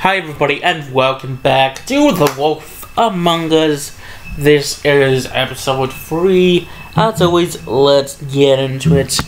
Hi everybody and welcome back to The Wolf Among Us. This is episode 3. As always, let's get into it.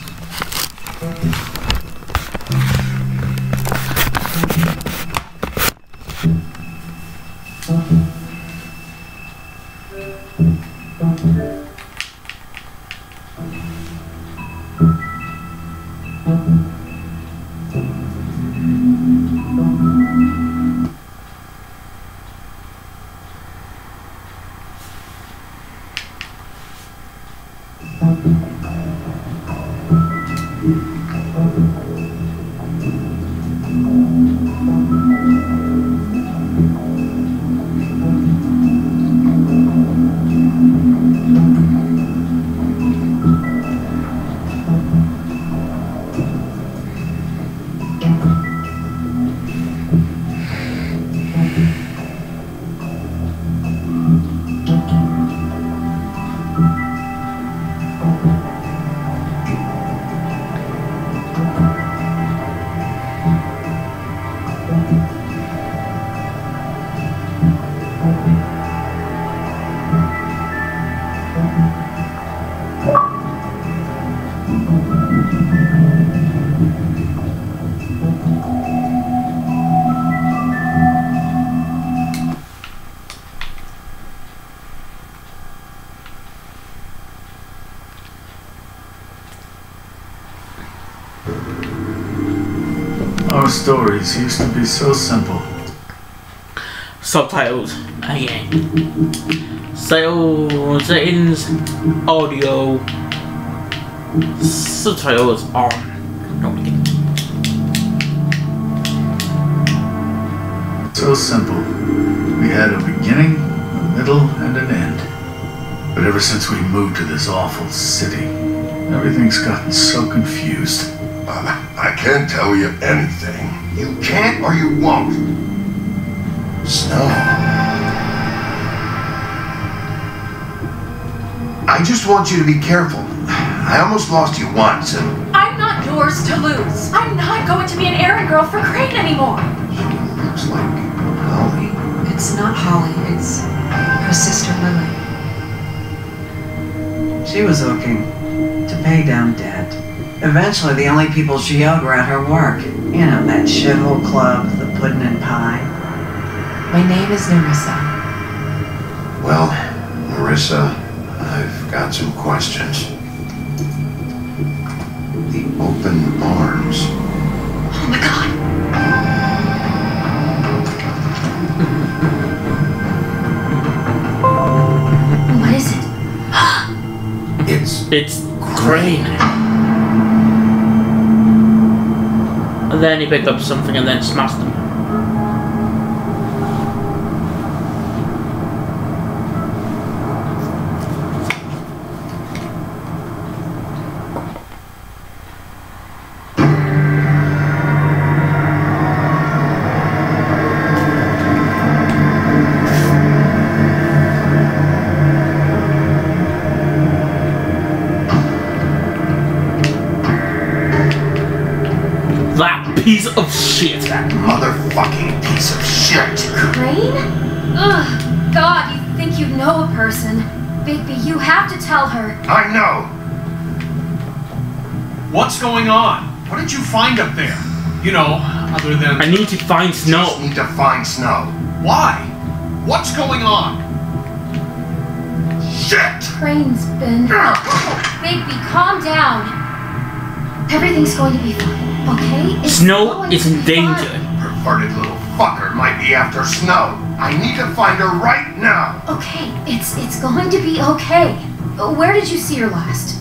Subtitles again. Sales settings, audio, subtitles on. No. So simple. We had a beginning, a middle, and an end. But ever since we moved to this awful city, everything's gotten so confused. Uh, I can't tell you anything. You can't or you won't. Snow. I just want you to be careful. I almost lost you once, and I'm not yours to lose. I'm not going to be an errand girl for Crane anymore. she looks like Holly. It's not Holly, it's her sister Lily. She was looking to pay down debt. Eventually, the only people she owed were at her work. You know, that shithole club, the pudding and pie. My name is Nerissa. Well, Nerissa, I've got some questions. The open arms. Oh my god. What is it? It's It's Crane. And then he picked up something and then smashed them. Piece of shit. that motherfucking piece of shit. Crane? Ugh. God, you think you know a person. Bigby, you have to tell her. I know. What's going on? What did you find up there? You know, other than I need to find Just Snow. need to find Snow. why? What's going on? Shit! Crane's been. Ah! Bigby, calm down. Everything's going to be fine, okay? It's Snow is in danger. Perverted little fucker might be after Snow. I need to find her right now. Okay, it's it's going to be okay. Uh, Where did you see her last?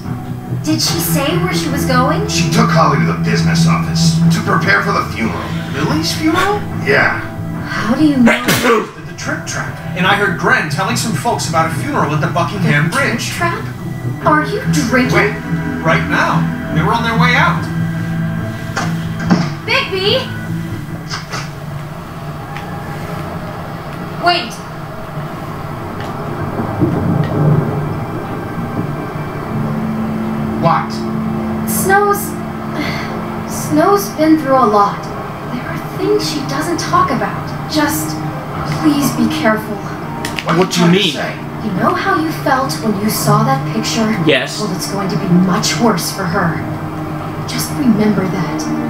Did she say where she was going? She took Holly to the business office to prepare for the funeral. Lily's funeral? Yeah, How do you know? Did the trip trap. And I heard Gren telling some folks about a funeral at the Buckingham Bridge. Trap? Are you drinking? Wait, right now. They were on their way out. Bigby! Wait. What? Snow's. Snow's been through a lot. There are things she doesn't talk about. Just please be careful. What do you mean? You know how you felt when you saw that picture? Yes. Well, it's going to be much worse for her. Just remember that.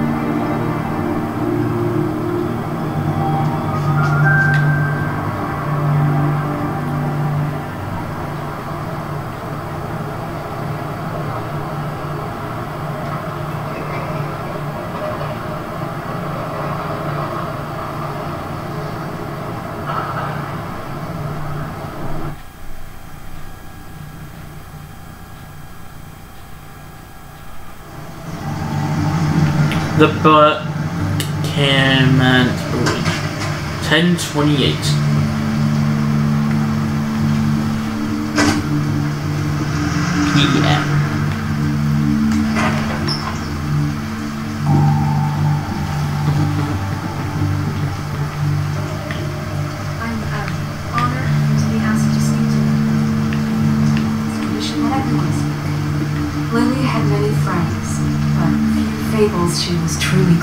The butt can't reach. 1028.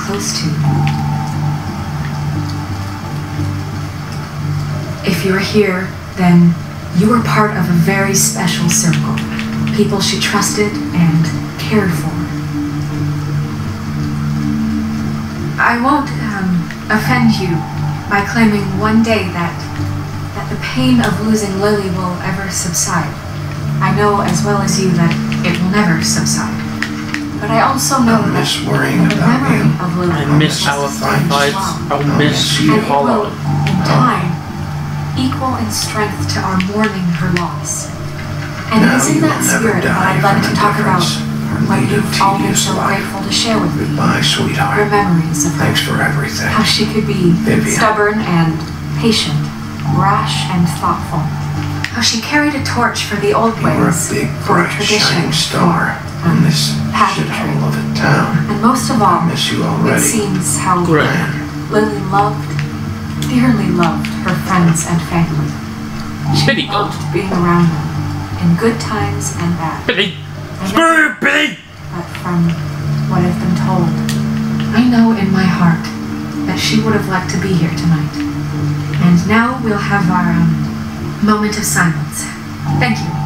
Close to. If you're here, then you are part of a very special circle. People she trusted and cared for. I won't um, offend you by claiming one day that that the pain of losing Lily will ever subside. I know as well as you that it will never subside. But I also know I miss worrying the about memory you. of Lily I I'll miss miss our the fights. fights. I I'll miss miss you and hollow. in time, equal in strength to our mourning her loss. And it Now is in that spirit that I'd like to talk about what you've all been so life. grateful to share with me. Goodbye, Her memories of her. Thanks for everything. How she could be Vivian. stubborn and patient, rash and thoughtful. How she carried a torch for the old You were a ways, big, for bright, tradition, shining star for, in this pageantry. shithole of a town. And most of all, I miss you it seems how Great. Lily loved, dearly loved her friends and family. She Billy loved Goat. being around them, in good times and bad. Billy! I Screw Billy! But from what I've been told, I know in my heart that she would have liked to be here tonight. And now we'll have our um, moment of silence. Thank you.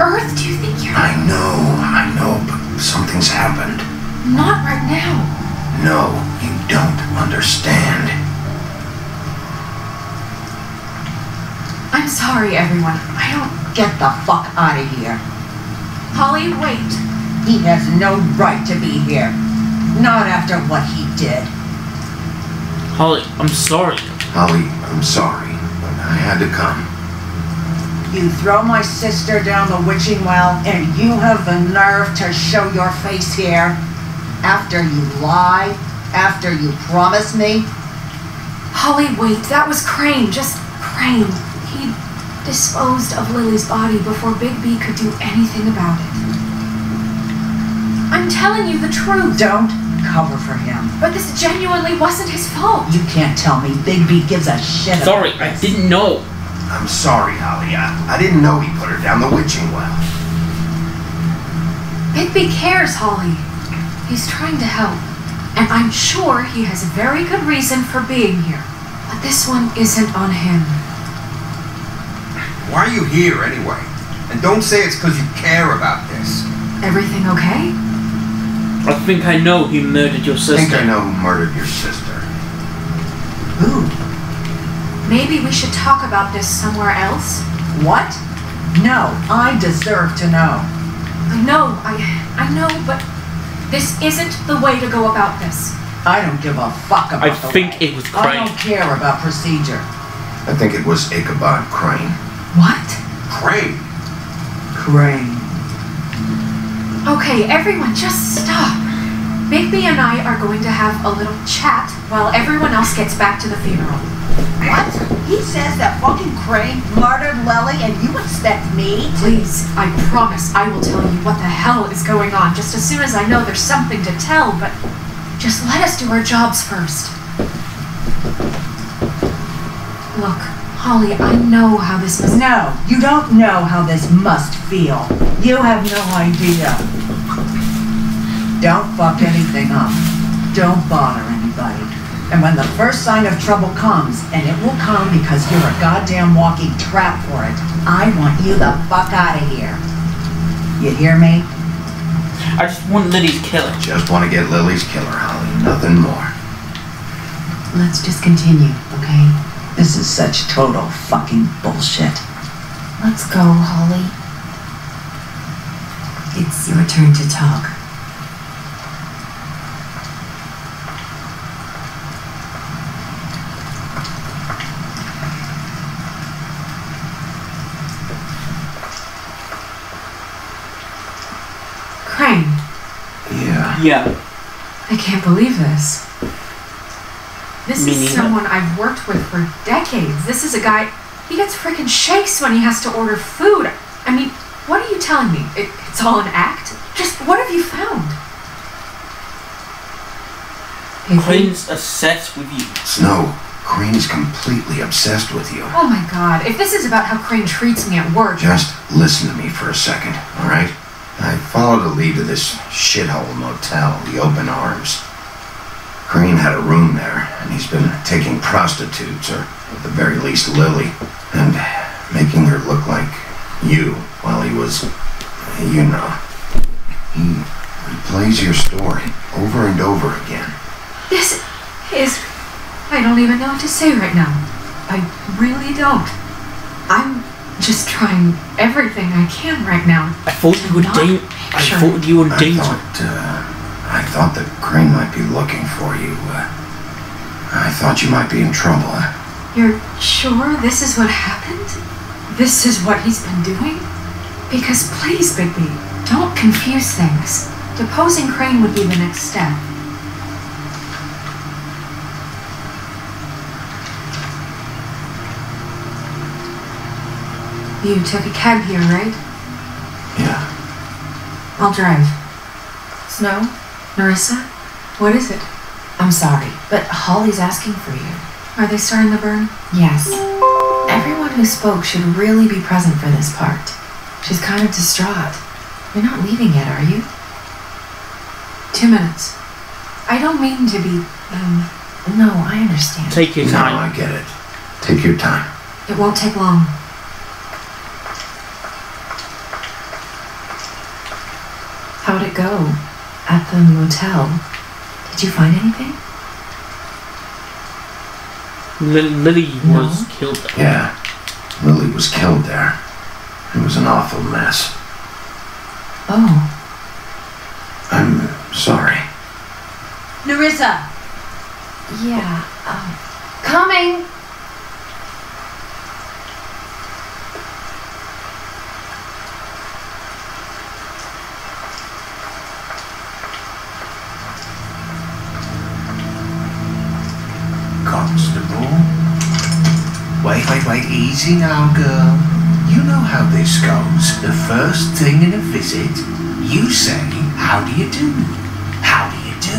Earth do you think you're... I know, I know, but something's happened. Not right now. No, you don't understand. I'm sorry, everyone. I don't. Get the fuck out of here. Holly, wait. He has no right to be here. Not after what he did. Holly, I'm sorry. Holly, I'm sorry, but I had to come. You throw my sister down the witching well, and you have the nerve to show your face here? After you lie? After you promise me? Holly, wait. That was Crane. Just Crane. He disposed of Lily's body before Bigby could do anything about it. I'm telling you the truth. Don't cover for him. But this genuinely wasn't his fault. You can't tell me Bigby gives a shit about Sorry, I didn't know. I'm sorry, Holly. I, I didn't know he put her down the witching well. Bigby cares, Holly. He's trying to help. And I'm sure he has a very good reason for being here. But this one isn't on him. Why are you here anyway? And don't say it's because you care about this. Everything okay? I think I know who murdered your I think sister. I know who murdered your sister. Who? Maybe we should talk about this somewhere else? What? No, I deserve to know. I know, I I know, but this isn't the way to go about this. I don't give a fuck about I the think way. it was Crane. I don't care about procedure. I think it was Ichabod Crane. What? Crane. Crane. Okay, everyone, just stop. Bigby and I are going to have a little chat while everyone else gets back to the funeral. What? He says that fucking Crane murdered Lily and you expect me to... Please, I promise I will tell you what the hell is going on just as soon as I know there's something to tell, but just let us do our jobs first. Look, Holly, I know how this must. No, you don't know how this must feel. You have no idea. Don't fuck anything up. Don't bother anybody. And when the first sign of trouble comes, and it will come because you're a goddamn walking trap for it, I want you the fuck out of here. You hear me? I just want Lily's killer. Just want to get Lily's killer, Holly. Nothing more. Let's just continue, okay? This is such total fucking bullshit. Let's go, Holly. It's your turn to talk. Crane, Yeah. Yeah. I can't believe this. This Me is neither. someone I've worked with for decades. This is a guy, he gets freaking shakes when he has to order food. I mean, what are you telling me? It, it's all an act? Just what have you found? Hey, Crane's obsessed with you. Snow, Crane is completely obsessed with you. Oh my god, if this is about how Crane treats me at work, Just listen to me for a second, alright? I followed a lead to this shithole motel, the Open Arms. Crane had a room there, and he's been taking prostitutes, or at the very least Lily, and making her look like you while he was, you know. He replays your story over and over again. this is. I don't even know what to say right now. I really don't. I'm just trying everything I can right now. I thought you were Not dan- I thought you were in I thought, uh, I thought that Crane might be looking for you. Uh, I thought you might be in trouble. Uh, You're sure this is what happened? This is what he's been doing? Because please, Bigby, don't confuse things. Deposing Crane would be the next step. You took a cab here, right? yeah. I'll drive. Snow? Nerissa? What is it? I'm sorry, but Holly's asking for you. Are they starting the burn? Yes. Everyone who spoke should really be present for this part. She's kind of distraught. You're not leaving yet, are you? Two minutes. I don't mean to be, um, no, I understand. Take your time. No, time. I get it. Take your time. It won't take long. How'd it go? At the motel? Did you find anything? Li- Lily No. was killed. Yeah. Lily was killed there. It was an awful mess. Oh, I'm sorry. Nerissa! yeah. Um, coming! Constable. Wait, wait, wait. Easy now, girl. You know how this goes. The first thing in a visit, you say, How do you do? How do you do?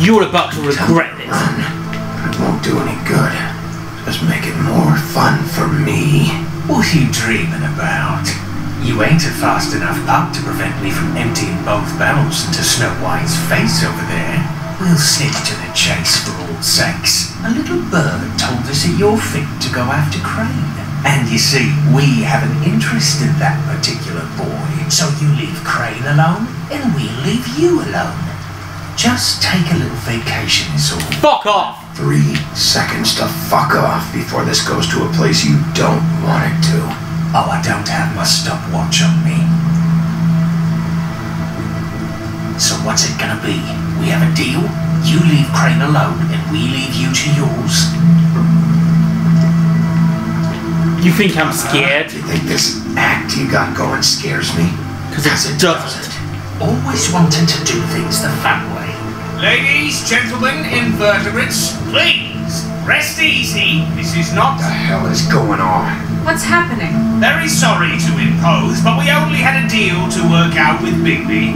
You're about to regret this. It won't do any good. Just make it more fun for me. What are you dreaming about? You ain't a fast enough pup to prevent me from emptying both barrels into Snow White's face over there. We'll stick to the chase for all sakes. A little bird told us that you're fit to go after Crane. And you see, we have an interest in that particular boy. So you leave Crane alone, and we'll leave you alone. Just take a little vacation is all. Fuck off! Three seconds to fuck off before this goes to a place you don't want it to. Oh, I don't have my stopwatch on me. So what's it gonna be? We have a deal? You leave Crane alone and we leave you to yours? You think I'm scared? Do you think this act you got going scares me? Because it doesn't. Always wanting to do things the fun way. Ladies, gentlemen, invertebrates, please, rest easy. This is not What the hell is going on? What's happening? Very sorry to impose, but we only had a deal to work out with Bigby.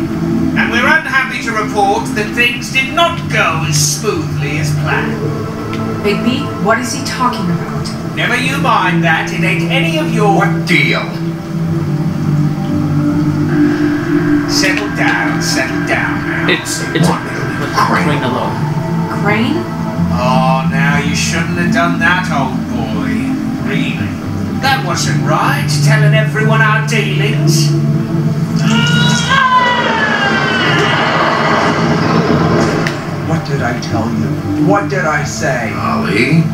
And we're unhappy to report that things did not go as smoothly as planned. Bigby, what is he talking about? Never you mind that. It ain't any of your. What deal? Settle down, settle down now. It's it's Want me to Crane Crane alone. Crane? Oh, now you shouldn't have done that, old boy. Really? That wasn't right, telling everyone our dealings. Did I tell you? What did I say? Ollie?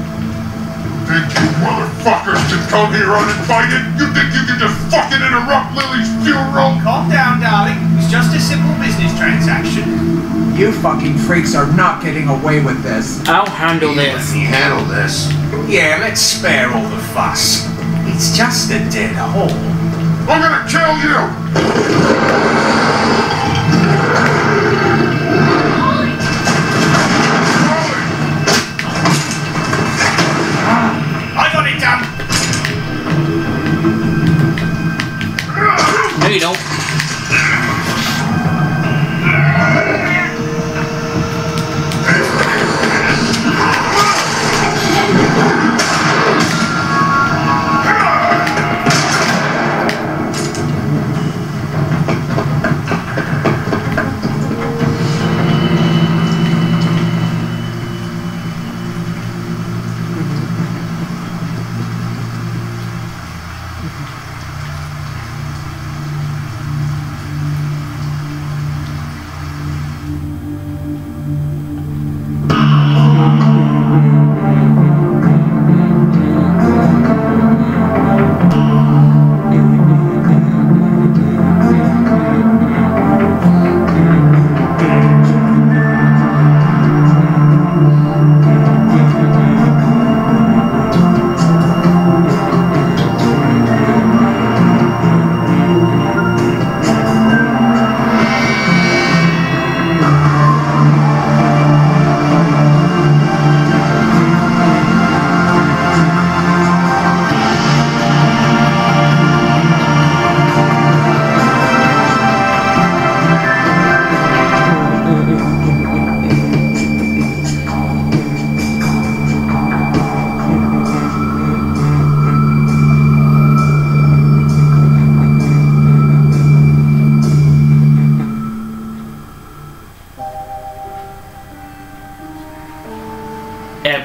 Think you motherfuckers can come here uninvited? You think you can just fucking interrupt Lily's funeral? Calm down, darling. It's just a simple business transaction. You fucking freaks are not getting away with this. I'll handle Let this. me handle this. Yeah, let's spare all the fuss. It's just a dead hole. I'm gonna kill you!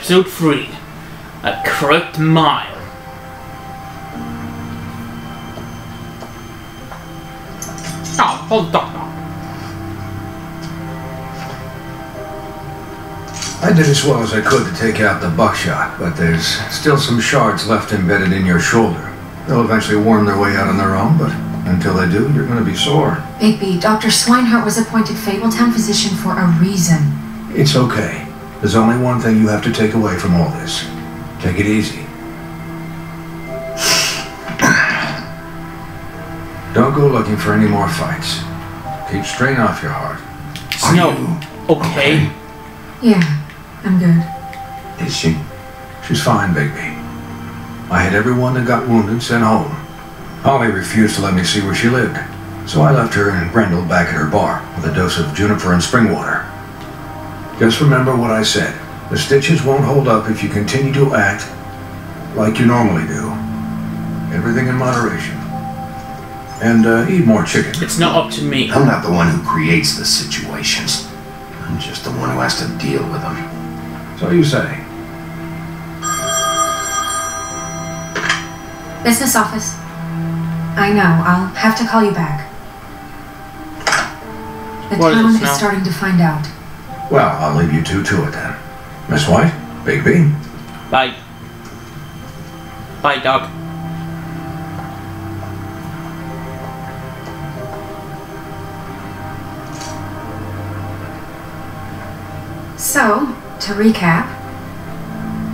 Episode 3 A Crooked Mile. Oh, hold on. I did as well as I could to take out the buckshot, but there's still some shards left embedded in your shoulder. They'll eventually worm their way out on their own, but until they do, you're going to be sore. Bigby, Dr. Swineheart was appointed Fabletown physician for a reason. It's okay. There's only one thing you have to take away from all this. Take it easy. Don't go looking for any more fights. Keep strain off your heart. Snow. Okay. Yeah, I'm good. Is she? She's fine, Bigby. I had everyone that got wounded sent home. Holly refused to let me see where she lived, so I left her and Grendel back at her bar with a dose of juniper and spring water. Just remember what I said. The stitches won't hold up if you continue to act like you normally do. Everything in moderation. And uh, eat more chicken. It's not up to me. I'm not the one who creates the situations. I'm just the one who has to deal with them. So you say. Business office. I know, I'll have to call you back. The What is town this is starting to find out. Well, I'll leave you two to it then. Miss White, Bigby. Bye. Bye, dog. So, to recap,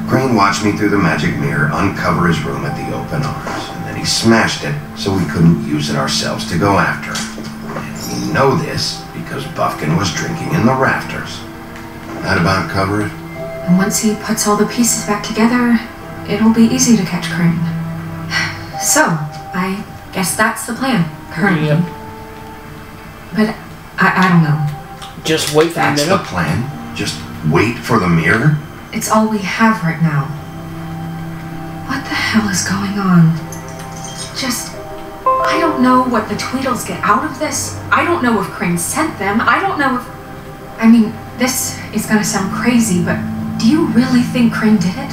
Crane watched me through the magic mirror uncover his room at the open arms, and then he smashed it so we couldn't use it ourselves to go after him. And we know this because Bufkin was drinking in the rafters. That about cover it? and once he puts all the pieces back together, it'll be easy to catch Crane. So, I guess that's the plan, currently. Yep. But I, I don't know. Just wait for That's a the plan? Just wait for the mirror? it's all we have right now. What the hell is going on? Just. I don't know what the Tweedles get out of this. I don't know if Crane sent them. I don't know if. I mean, this is gonna sound crazy, but do you really think Crane did it?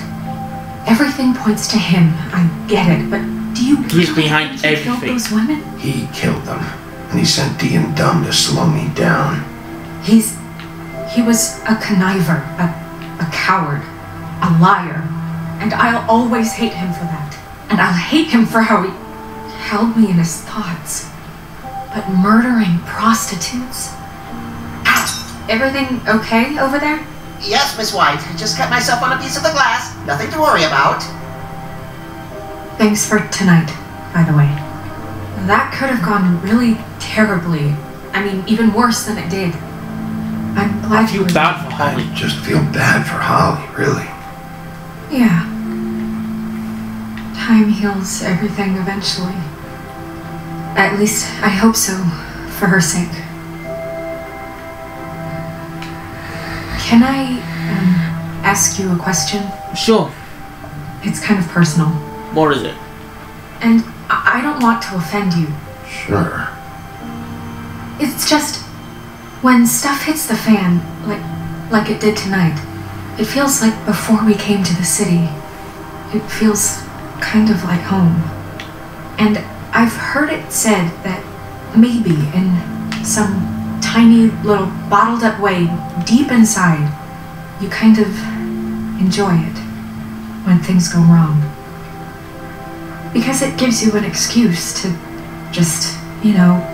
Everything points to him. I get it, but do you He's really behind think he killed everything. those women? He killed them, and he sent Dee and Dum to slow me down. He's. He was a conniver, a, a coward, a liar. And I'll always hate him for that. And I'll hate him for how he held me in his thoughts. But murdering prostitutes? Ah, Everything okay over there? Yes, Miss White. Just cut myself on a piece of the glass. Nothing to worry about. Thanks for tonight, by the way. That could have gone really terribly. I mean, even worse than it did. I'm glad you were bad for Holly. I just feel bad for Holly, really. Yeah. Time heals everything eventually. At least, I hope so, for her sake. Can I um, ask you a question? Sure. It's kind of personal. What is it? And I I don't want to offend you. Sure. It's just when stuff hits the fan, like like it did tonight, it feels like before we came to the city. It feels kind of like home. And I've heard it said that maybe in some tiny little bottled up way deep inside, you kind of enjoy it when things go wrong. Because it gives you an excuse to just, you know,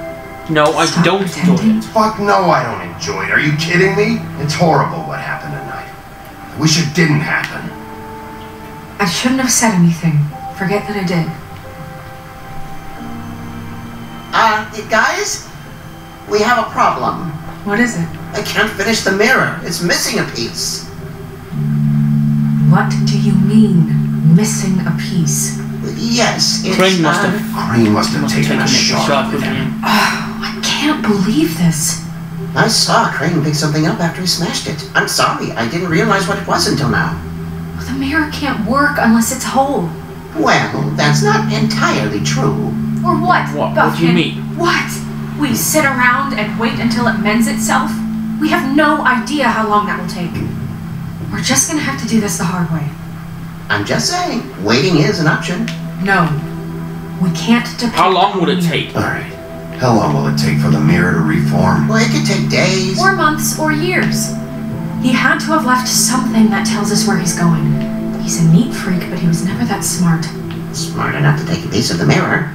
No, I Stop don't pretending. enjoy it. Fuck no, I don't enjoy it. Are you kidding me? It's horrible what happened tonight. I wish it didn't happen. I shouldn't have said anything. Forget that I did. Uh, guys? We have a problem. What is it? I can't finish the mirror. It's missing a piece. What do you mean, missing a piece? Yes, it's. Crane must uh, have Crane must have must taken, have a shot with him. him. Oh, I can't believe this. I saw Crane pick something up after he smashed it. I'm sorry, I didn't realize what it was until now. The mirror can't work unless it's whole. Well, that's not entirely true. Or what? What? What do you mean? What? We sit around and wait until it mends itself? We have no idea how long that will take. We're just gonna have to do this the hard way. I'm just saying, waiting is an option. No. We can't depend How long would it take? Alright. How long will it take for the mirror to reform? Well, it could take days. Or months or years. He had to have left something that tells us where he's going. He's a neat freak, but he was never that smart. Smart enough to take a piece of the mirror.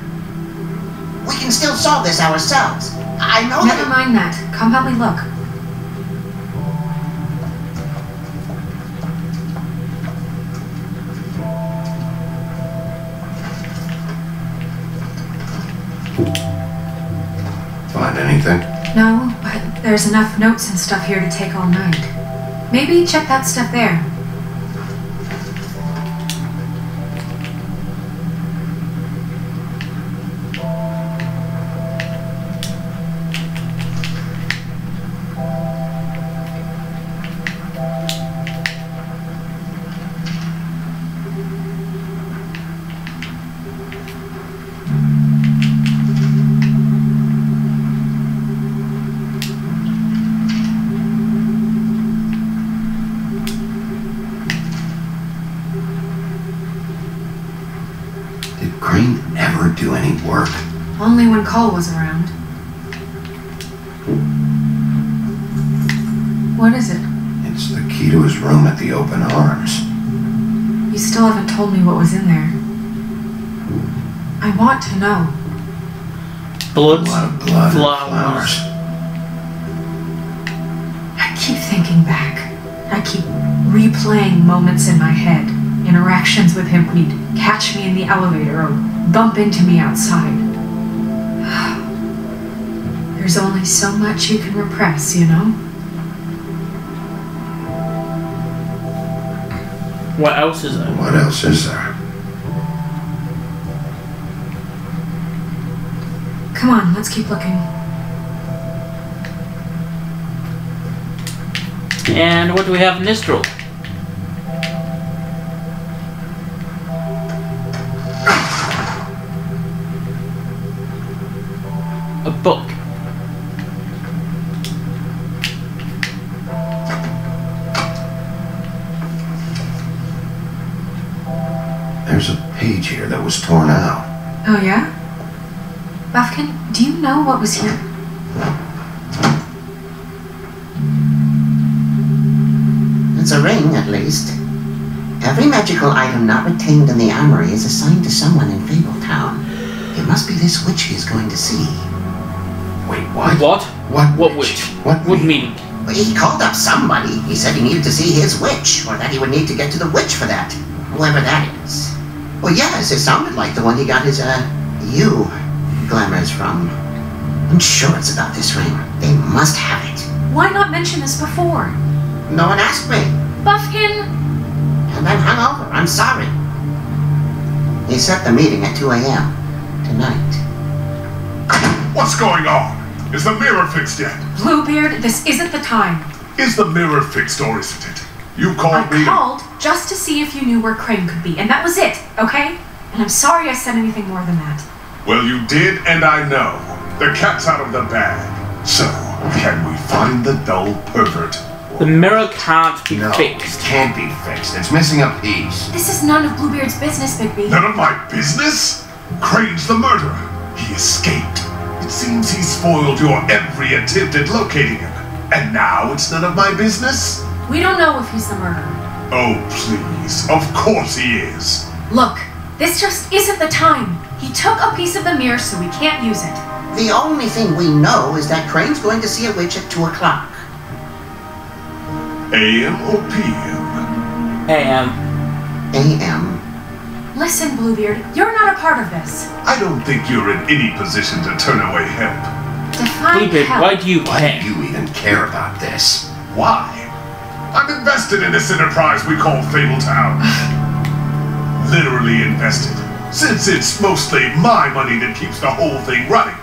We can still solve this ourselves. I know Never that. mind that. Come help me look. Find anything? No, but there's enough notes and stuff here to take all night. Maybe check that stuff there. Cole was around. What is it? It's the key to his room at the open arms. You still haven't told me what was in there. I want to know. A Blood. lot of blood Flowers. flowers. I keep thinking back. I keep replaying moments in my head. Interactions with him when he'd catch me in the elevator or bump into me outside. There's only so much you can repress, you know? What else is there? What else is there? Come on, let's keep looking. And what do we have in this drawer? Item not in the armory is assigned to someone in Fabletown. It must be this witch he's going to see. Wait, what? What? What? What witch? What? What witch? meaning? Well, He called up somebody. He said he needed to see his witch, or that he would need to get to the witch for that. Whoever that is. Well, yes, it sounded like the one he got his, uh, you glamours from. I'm sure it's about this ring. They must have it. Why not mention this before? No one asked me. Bufkin! And I'm hungover. I'm sorry. He set the meeting at 2 a.m. tonight. What's going on? Is the mirror fixed yet? Bluebeard, this isn't the time. Is the mirror fixed or isn't it? You I called me. I called just to see if you knew where Crane could be, and that was it, okay? And I'm sorry I said anything more than that. Well, you did, and I know. The cat's out of the bag. So, can we find the dull pervert? The mirror can't be No, it can't be fixed. It's missing a piece. This is none of Bluebeard's business, Bigby. None of my business? Crane's the murderer. He escaped. It seems he spoiled your every attempt at locating him. And now it's none of my business? We don't know if he's the murderer. Oh, please. Of course he is. Look, this just isn't the time. He took a piece of the mirror, so we can't use it. The only thing we know is that Crane's going to see a witch at 2 o'clock. AM or PM? And A.M. Listen, Bluebeard, you're not a part of this. I don't think you're in any position to turn away help. Define Bluebeard, help. why do you Why care? do you even care about this? Why? I'm invested in this enterprise we call Fabletown. Literally invested. Since it's mostly my money that keeps the whole thing running.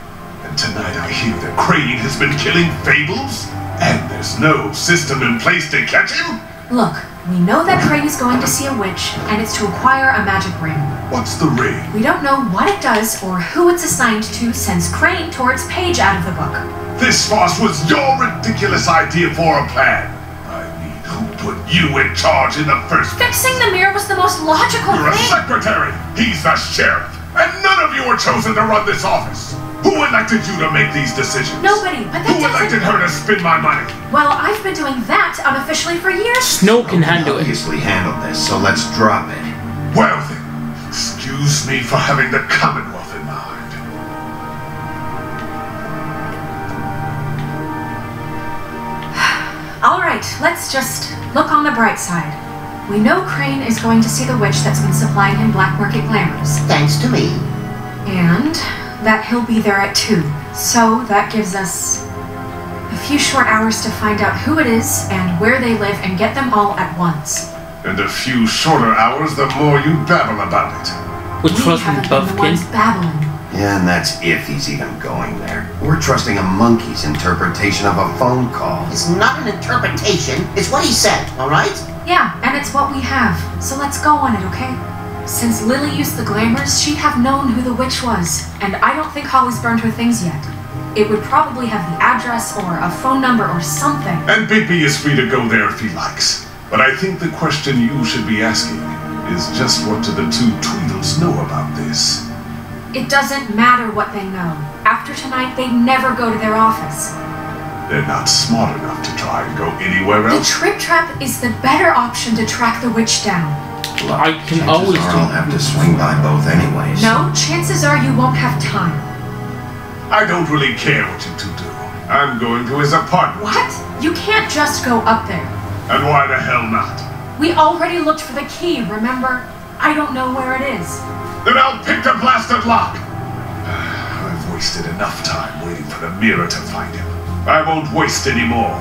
And tonight I hear that Crane has been killing Fables, and there's no system in place to catch him? Look, we know that Crane is going to see a witch, and it's to acquire a magic ring. What's the ring? We don't know what it does or who it's assigned to since Crane tore its page out of the book. This farce was your ridiculous idea for a plan. I mean, who put you in charge in the first place? Fixing the mirror was the most logical You're a secretary. He's the sheriff. And none of you were chosen to run this office. Who elected you to make these decisions? Nobody, but that Who elected doesn't. her to spend my money? Well, I've been doing that unofficially for years. Snow can handle it. Obviously handled this, so let's drop it. Well then, excuse me for having the Commonwealth in mind. All right, let's just look on the bright side. We know Crane is going to see the witch that's been supplying him black market glamours, Thanks to me. and that he'll be there at 2. So that gives us a few short hours to find out who it is and where they live and get them all at once. And a few shorter hours, the more you babble about it. We're we trusting haven't been the Bufkin. ones babbling. Yeah, and that's if he's even going there. We're trusting a monkey's interpretation of a phone call. It's not an interpretation. It's what he said, alright? Yeah, and it's what we have. So let's go on it, okay? Since Lily used the glamours, she'd have known who the witch was, and I don't think Holly's burned her things yet. It would probably have the address or a phone number or something. And Bigby is free to go there if he likes. But I think the question you should be asking is just what do the two Tweedles know about this? It doesn't matter what they know. After tonight, they never go to their office. They're not smart enough to try and go anywhere else. The. Trip Trap is the better option to track the witch down. Look, I can always are do- I'll have to swing by both anyways. No, chances are you won't have time. I don't really care what you two do. I'm going to his apartment. What? You can't just go up there. And why the hell not? We already looked for the key, remember? I don't know where it is. Then I'll pick the blasted lock. I've wasted enough time waiting for the mirror to find him. I won't waste any more.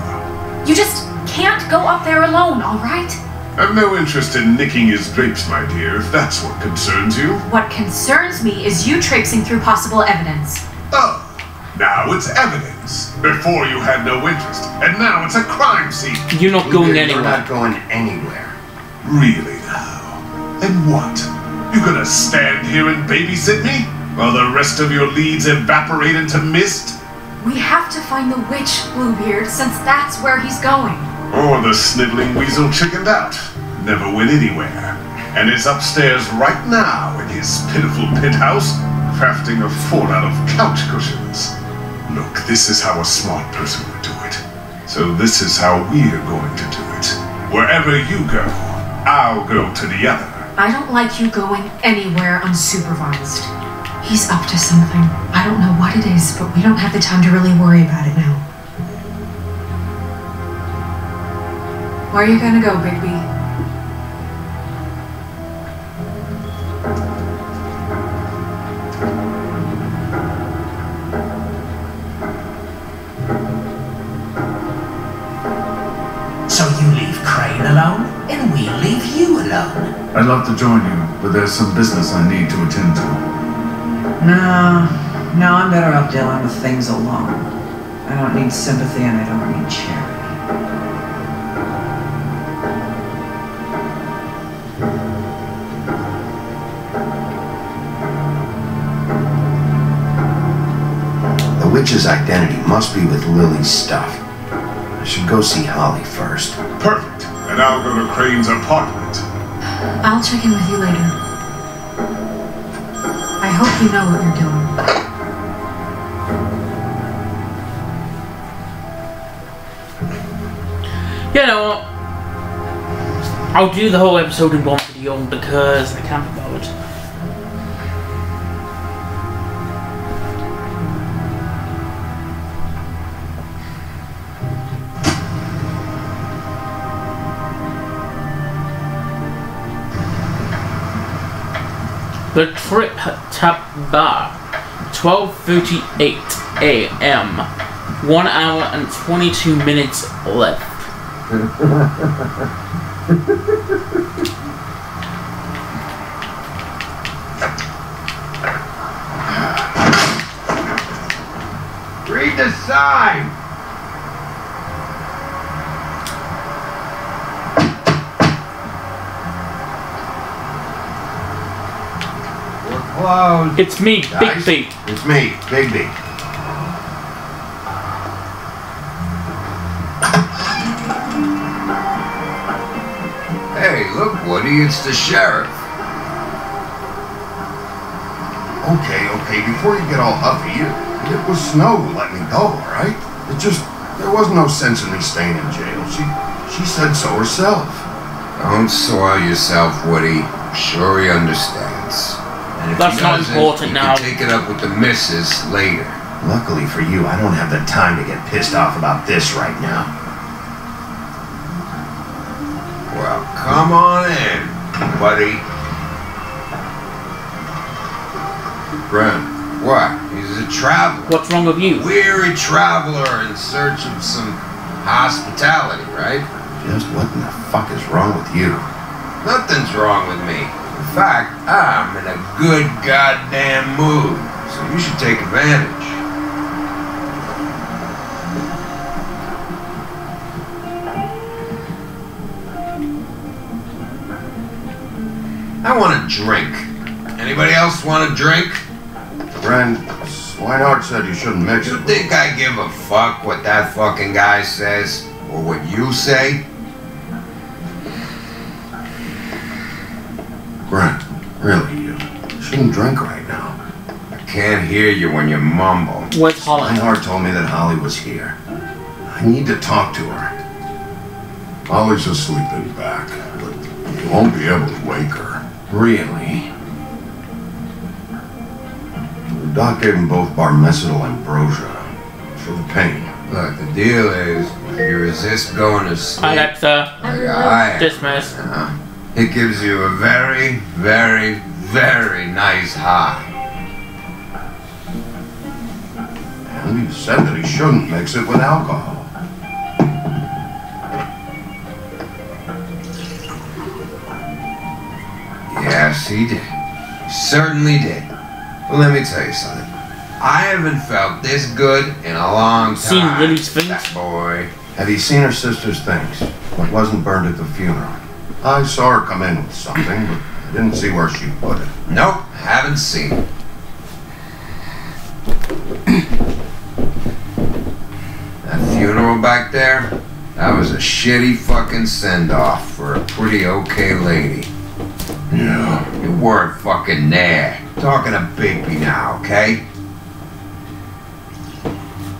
You just can't go up there alone, alright? I've no interest in nicking his drapes, my dear, if that's what concerns you. What concerns me is you traipsing through possible evidence. Oh, now it's evidence. Before you had no interest, and now it's a crime scene. You're not going did- We're anywhere. not going anywhere. Really now? And what? You gonna stand here and babysit me? While the rest of your leads evaporate into mist? We have to find the witch, Bluebeard, since that's where he's going. Or the sniveling weasel chickened out, never went anywhere, and is upstairs right now in his pitiful penthouse, crafting a fort out of couch cushions. Look, this is how a smart person would do it. So this is how we're going to do it. Wherever you go, I'll go to the other. I don't like you going anywhere unsupervised. He's up to something. I don't know what it is, but we don't have the time to really worry about it now. Where are you gonna go, Bigby? So you leave Crane alone, and we leave you alone. I'd love to join you, but there's some business I need to attend to. No, no, I'm better off dealing with things alone. I don't need sympathy and I don't need charity. Witch's identity must be with Lily's stuff. I should go see Holly first. Perfect. And I'll go to Crane's apartment. I'll check in with you later. I hope you know what you're doing. You know what? I'll do the whole episode in one video because I can't The Trip Trap bar, 12:38 a.m. One hour and 22 minutes left. Read the sign! We're. It's me, Guys, Bigby. It's me, Bigby. Hey, look, Woody, it's the sheriff. Okay, okay, before you get all huffy, it, it was Snow who let me go, alright? It just, there was no sense in me staying in jail. She, she said so herself. Don't soil yourself, Woody. I'm sure he understands. And if That's not important you now. Can take it up with the missus later. Luckily for you, I don't have the time to get pissed off about this right now. Well, come on in, buddy. Brent, What? He's a traveler. What's wrong with you? Weary traveler in search of some hospitality, right? just what in the fuck is wrong with you? Nothing's wrong with me. In fact, I'm in a good goddamn mood. So you should take advantage. I want a drink. Anybody else want a drink? Brent, Swineheart said you shouldn't mix You it. with- think I give a fuck what that fucking guy says? Or what you say? Brent, really, you shouldn't drink right now. I can't hear you when you mumble. Where's Holland? Swineheart told me that Holly was here. I need to talk to her. Holly's asleep in back, but you won't be able to wake her. Really? The doc gave them both barmecidal ambrosia for the pain. Look, the deal is, if you resist going to sleep, Alexa, like I am, dismiss. uh, it gives you a very, very, very nice high. And he said that he shouldn't mix it with alcohol. Yes, he did. Certainly did. Well, let me tell you something. I haven't felt this good in a long time. Seen Lily's face? That boy. Have you seen her sister's things? What wasn't burned at the funeral? I saw her come in with something, but I didn't see where she put it. Nope, haven't seen it. That funeral back there, that was a shitty fucking send-off for a pretty okay lady. No, You weren't fucking there. Talking to Bigby now, okay?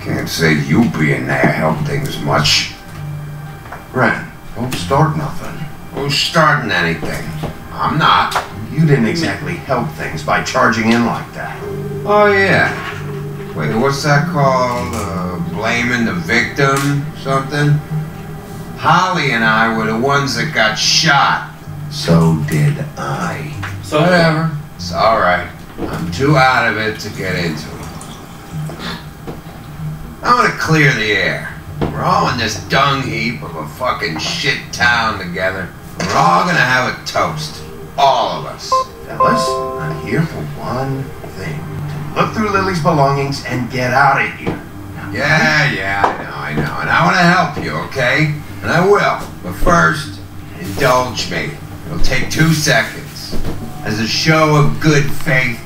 Can't say you being there helped things much. Ren, don't start nothing. Who's starting anything? I'm not. You didn't exactly help things by charging in like that. Oh, yeah. Wait, what's that called? Uh, blaming the victim? Something? Holly and I were the ones that got shot. So did I. So Whatever. It's alright. I'm too out of it to get into it. I want to clear the air. We're all in this dung heap of a fucking shit town together. We're all gonna have a toast. All of us. Fellas, I'm here for one thing. To look through Lily's belongings and get out of here. Yeah, yeah, I know, I know. And I want to help you, okay? And I will. But first, indulge me. It'll take two seconds. As a show of good faith.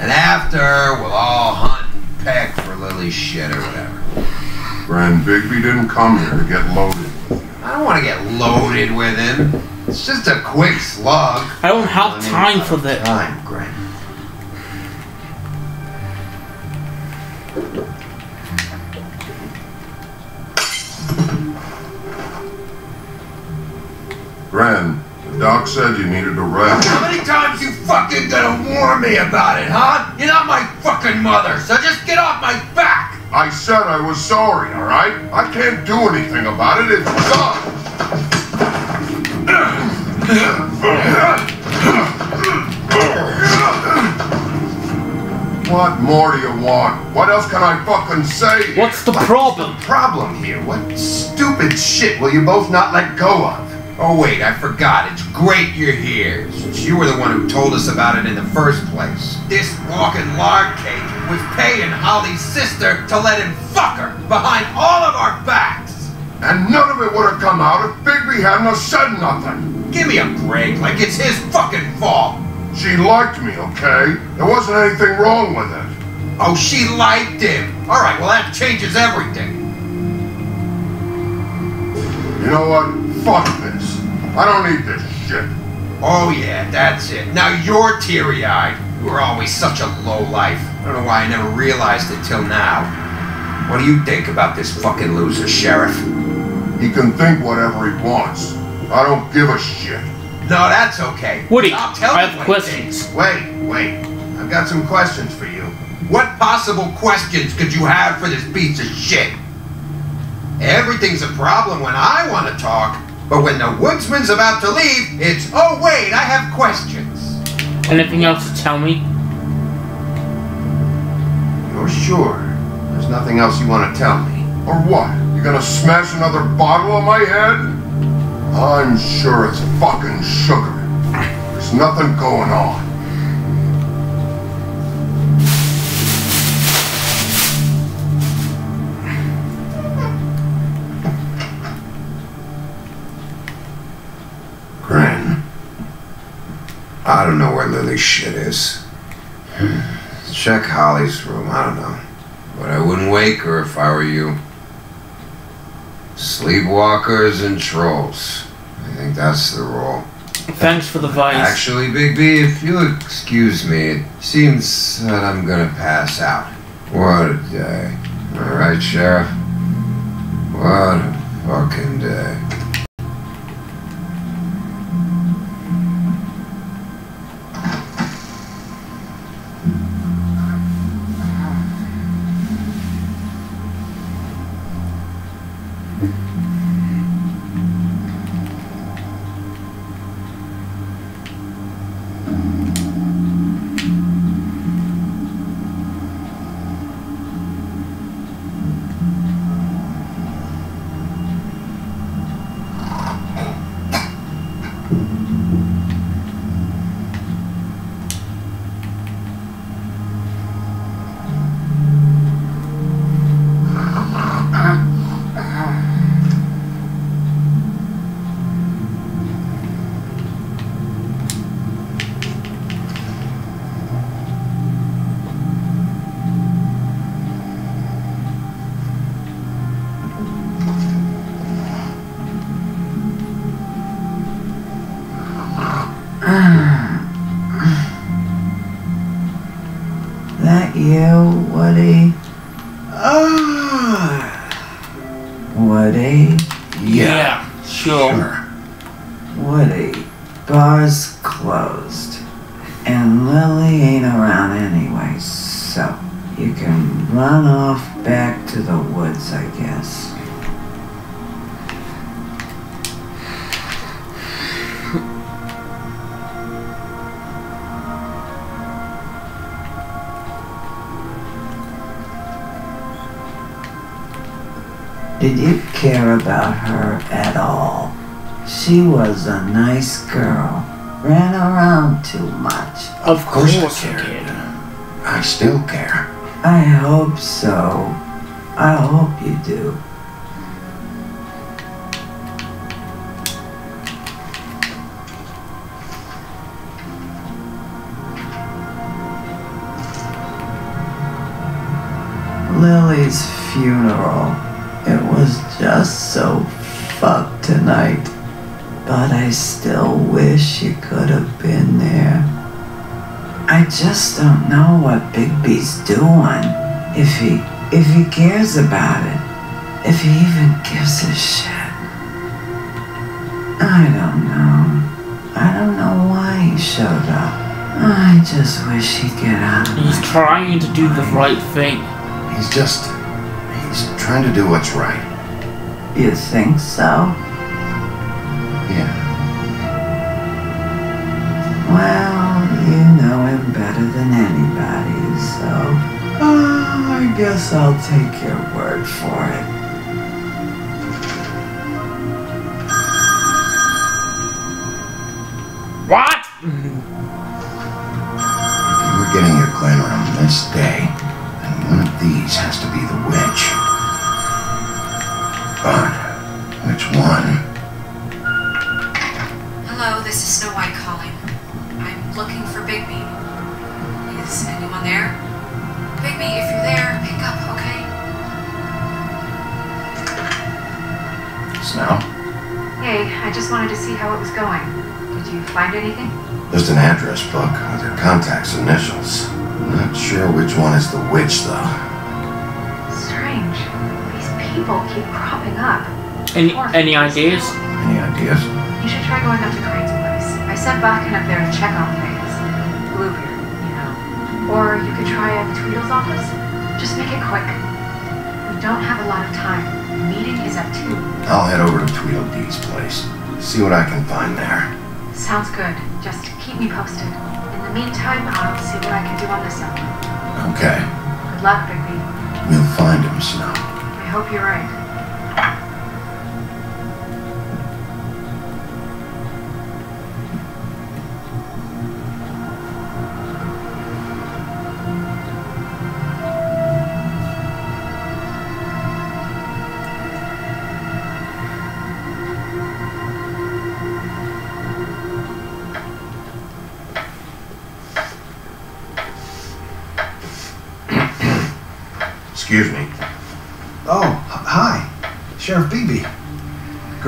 And after, we'll all hunt and peck for Lily's shit or whatever. Gren Bigby didn't come here to get loaded. I don't want to get loaded with him. It's just a quick slug. I don't have time for that. Time, Gren. Ren, the doc said you needed a rest. How many times you fucking gonna warn me about it, huh? You're not my fucking mother, so just get off my back! I said I was sorry, alright? I can't do anything about it. It's done. What more do you want? What else can I fucking say? What's the problem? Problem here. What stupid shit will you both not let go of? Oh wait, I forgot. It's great you're here, since you were the one who told us about it in the first place. This walking lard cake was paying Holly's sister to let him fuck her behind all of our backs. And none of it would have come out if Bigby hadn't have said nothing. Give me a break, like it's his fucking fault. She liked me, okay? There wasn't anything wrong with it. Oh, she liked him. All right, well that changes everything. You know what? Fuck this. I don't need this shit. Oh yeah, that's it. Now you're teary-eyed. You were always such a low life. I don't know why I never realized it till now. What do you think about this fucking loser, Sheriff? He can think whatever he wants. I don't give a shit. No, that's okay. Woody, I'll tell I you have what he questions. Wait, wait. I've got some questions for you. What possible questions could you have for this piece of shit? Everything's a problem when I want to talk, but when the woodsman's about to leave, it's, oh wait, I have questions. Anything else to tell me? You're sure? There's nothing else you want to tell me? Or what? You gonna smash another bottle on my head? I'm sure it's fucking sugar. There's nothing going on. I don't know where Lily's shit is. Hmm. Check Holly's room, I don't know. But I wouldn't wake her if I were you. Sleepwalkers and trolls. I think that's the rule. Thanks for the advice. Actually, Bigby, if you'll excuse me, it seems that I'm gonna pass out. What a day. Alright, Sheriff? What a fucking day. Care about her at all? She was a nice girl. Ran around too much. Of course I course I cared. I still care. I hope so. I hope you do. Just don't know what Bigby's doing. If he if he cares about it. If he even gives a shit. I don't know. I don't know why he showed up. I just wish he'd get out of He's my trying to do the right thing. He's just. He's trying to do what's right. You think so? Yeah. Well, you know him better than anybody, so uh, I guess I'll take your word for it. What? If you were getting your glamour on this day, then one of these has to be the witch. But which one? Hello, this is Snow White calling. I'm looking for Bigby. Is anyone there? Bigby, if you're there, pick up, okay? Snow? Hey, I just wanted to see how it was going. Did you find anything? Just an address book with her contact's initials. Not sure which one is the witch, though. Strange. These people keep cropping up. Any any ideas? Any ideas? You should try going up to Crane's place. I sent Bufkin up there to check on things. Bluebeard, you know. Or you could try at the Tweedle's office. Just make it quick. We don't have a lot of time. The meeting is at 2. I'll head over to Tweedledee's place. See what I can find there. Sounds good. Just keep me posted. In the meantime, I'll see what I can do on this end. Okay. Good luck, Bigby. We'll find him, Snow. I hope you're right.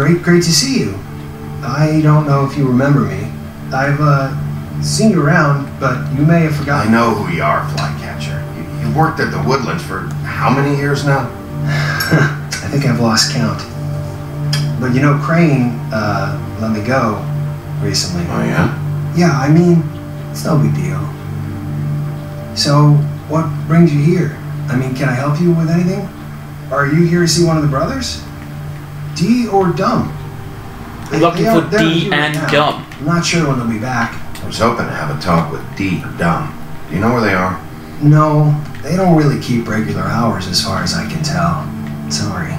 Great, great to see you. I don't know if you remember me. I've uh, seen you around, but you may have forgotten. I know who you are, Flycatcher. You, you worked at the Woodlands for how many years now? I think I've lost count. But you know, Crane uh, let me go recently. Oh, yeah? Yeah, I mean, it's no big deal. So, what brings you here? I mean, can I help you with anything? Are you here to see one of the brothers? Dee or Dum? They- Looking they are- for Dee here right and now. Dum. I'm not sure when they'll be back. I was hoping to have a talk with Dee or Dum. Do you know where they are? No, they don't really keep regular hours as far as I can tell. Sorry.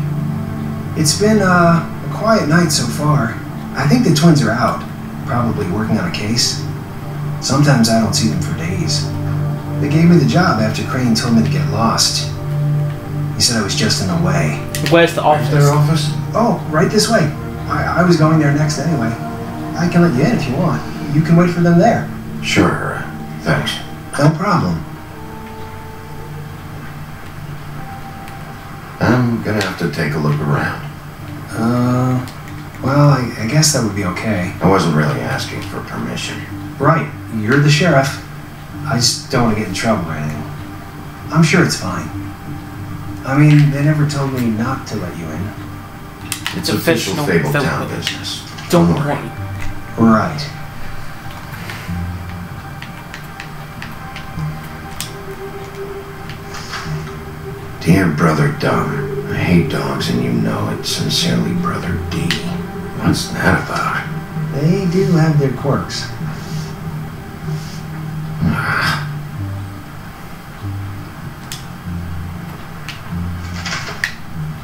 It's been uh, a quiet night so far. I think the twins are out, probably working on a case. Sometimes I don't see them for days. They gave me the job after Crane told me to get lost. He said I was just in the way. Where's the office? Their office? Oh, right this way. I, I was going there next anyway. I can let you in if you want. You can wait for them there. Sure. Thanks. No problem. I'm gonna have to take a look around. Uh, well, I, I guess that would be okay. I wasn't really asking for permission. Right, you're the sheriff. I just don't want to get in trouble or anything. I'm sure it's fine. I mean, they never told me not to let you in. It's, It's a official fictional Fabletown film. business. Don't worry. worry. Right. Dear Brother Dum, I hate dogs and you know it. Sincerely, Brother Dee. What's that about? They do have their quirks.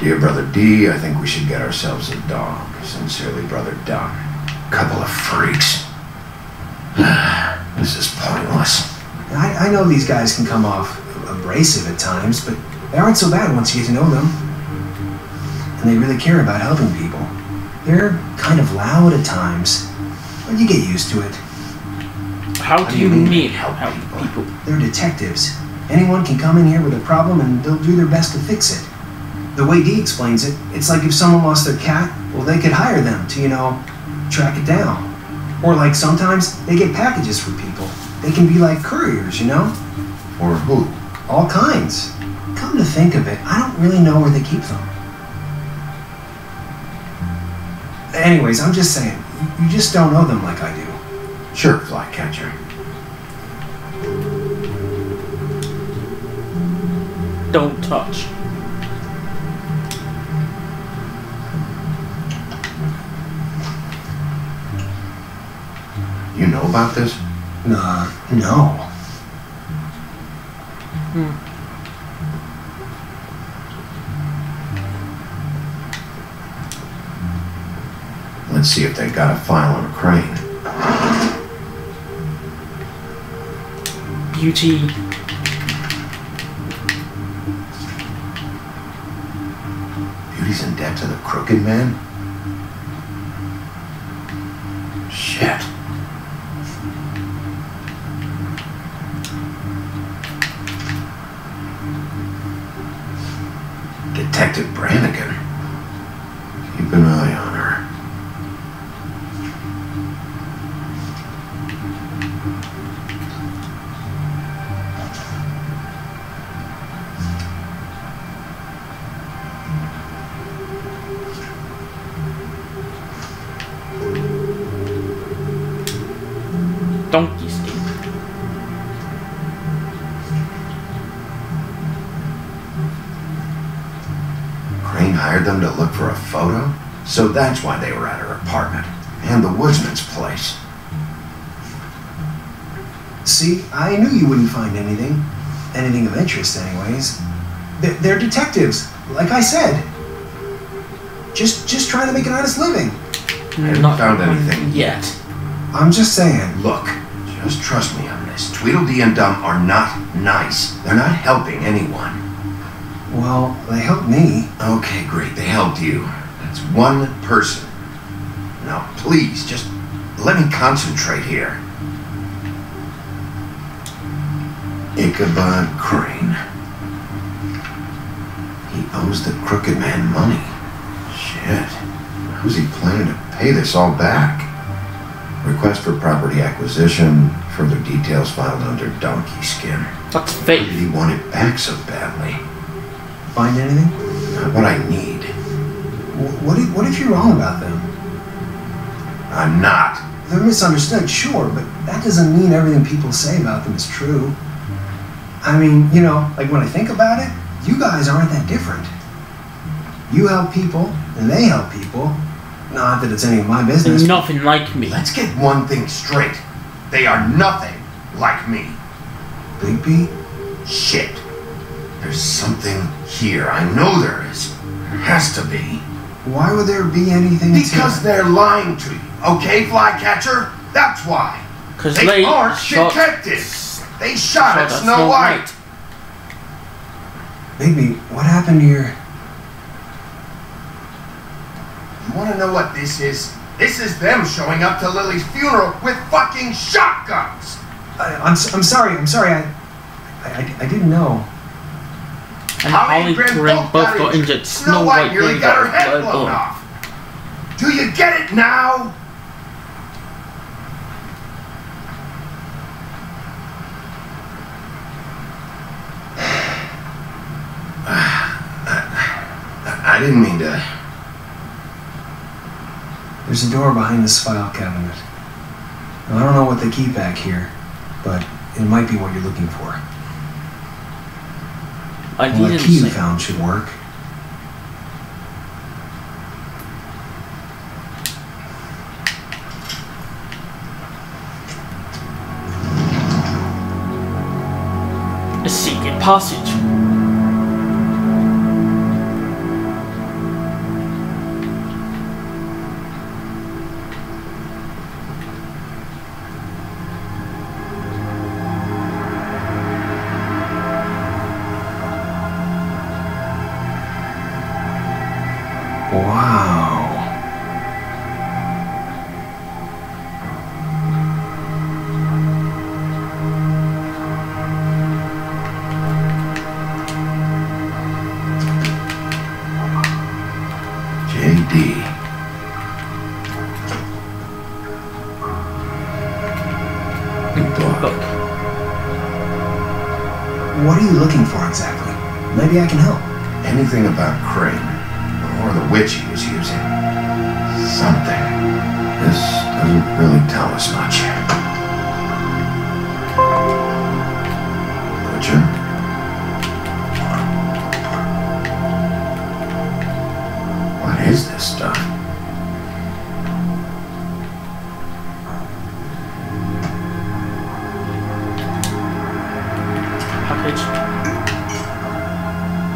Dear Brother Dee, I think we should get ourselves a dog. Sincerely, Brother Dum. Couple of freaks. this is pointless. I, I know these guys can come off abrasive at times, but they aren't so bad once you get to know them. And they really care about helping people. They're kind of loud at times, but you get used to it. How do you mean help people? They're detectives. Anyone can come in here with a problem and they'll do their best to fix it. The way Dee explains it, it's like if someone lost their cat, well, they could hire them to, you know, track it down. Or like sometimes they get packages for people. They can be like couriers, you know? Or who? All kinds. Come to think of it, I don't really know where they keep them. Anyways, I'm just saying, you- you just don't know them like I do. Sure, Flycatcher. Don't touch. Know about this? Nah, no. Hmm. Let's see if they got a file on a crane. Beauty. Beauty's in debt to the crooked man? Detective that's why they were at her apartment. And the woodsman's place. See, I knew you wouldn't find anything. Anything of interest, anyways. They're, they're detectives, like I said. Just, just trying to make an honest living. I haven't found anything yet. I'm just saying. Look, just trust me on this. Tweedledee and Dum are not nice. They're not helping anyone. Well, they helped me. Okay, great. They helped you. One person. Now, please, just let me concentrate here. Ichabod Crane. He owes the crooked man money. Shit. How's he planning to pay this all back? Request for property acquisition. Further details filed under donkey skin. That's fake. He want it back so badly? Find anything? Not what I need. Wh- What if, what if you're wrong about them? I'm not. They're misunderstood, sure, but that doesn't mean everything people say about them is true. I mean, you know, like when I think about it, you guys aren't that different. You help people, and they help people. Not that it's any of my business. They're nothing like me. Let's get one thing straight. They are nothing like me. Big Pete? Shit. There's something here. I know there is. There has to be. Why would there be anything to- Because they're lying to you. Okay, Flycatcher? That's why. 'Cause they, they aren't shot- detectives. They shot at Shot at Snow Snow White. Bigby, what happened to your... You want to know what this is? This is them showing up to Lily's funeral with fucking shotguns. I, I'm, s- I'm sorry, I'm sorry, I, I, I, I didn't know and Holly Grim, Grim both got injured. Snow White really got her head blown off. Do you get it now? I didn't mean to. There's a door behind this file cabinet. Now, I don't know what they keep back here, but it might be what you're looking for. I Well, the didn't key you found should work. A secret passage.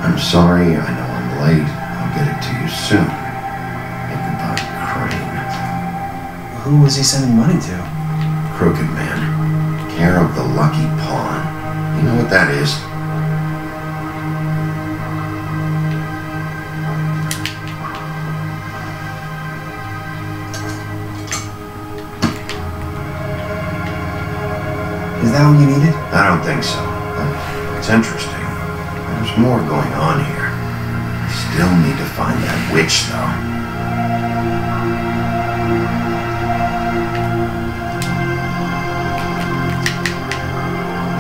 I'm sorry, I know I'm late. I'll get it to you soon. Ichabod Crane. Who was he sending money to? Crooked Man. Care of the Lucky Pawn. You know what that is? Is that what you needed? I don't think so. It's interesting. There's more going on here. I still need to find that witch, though.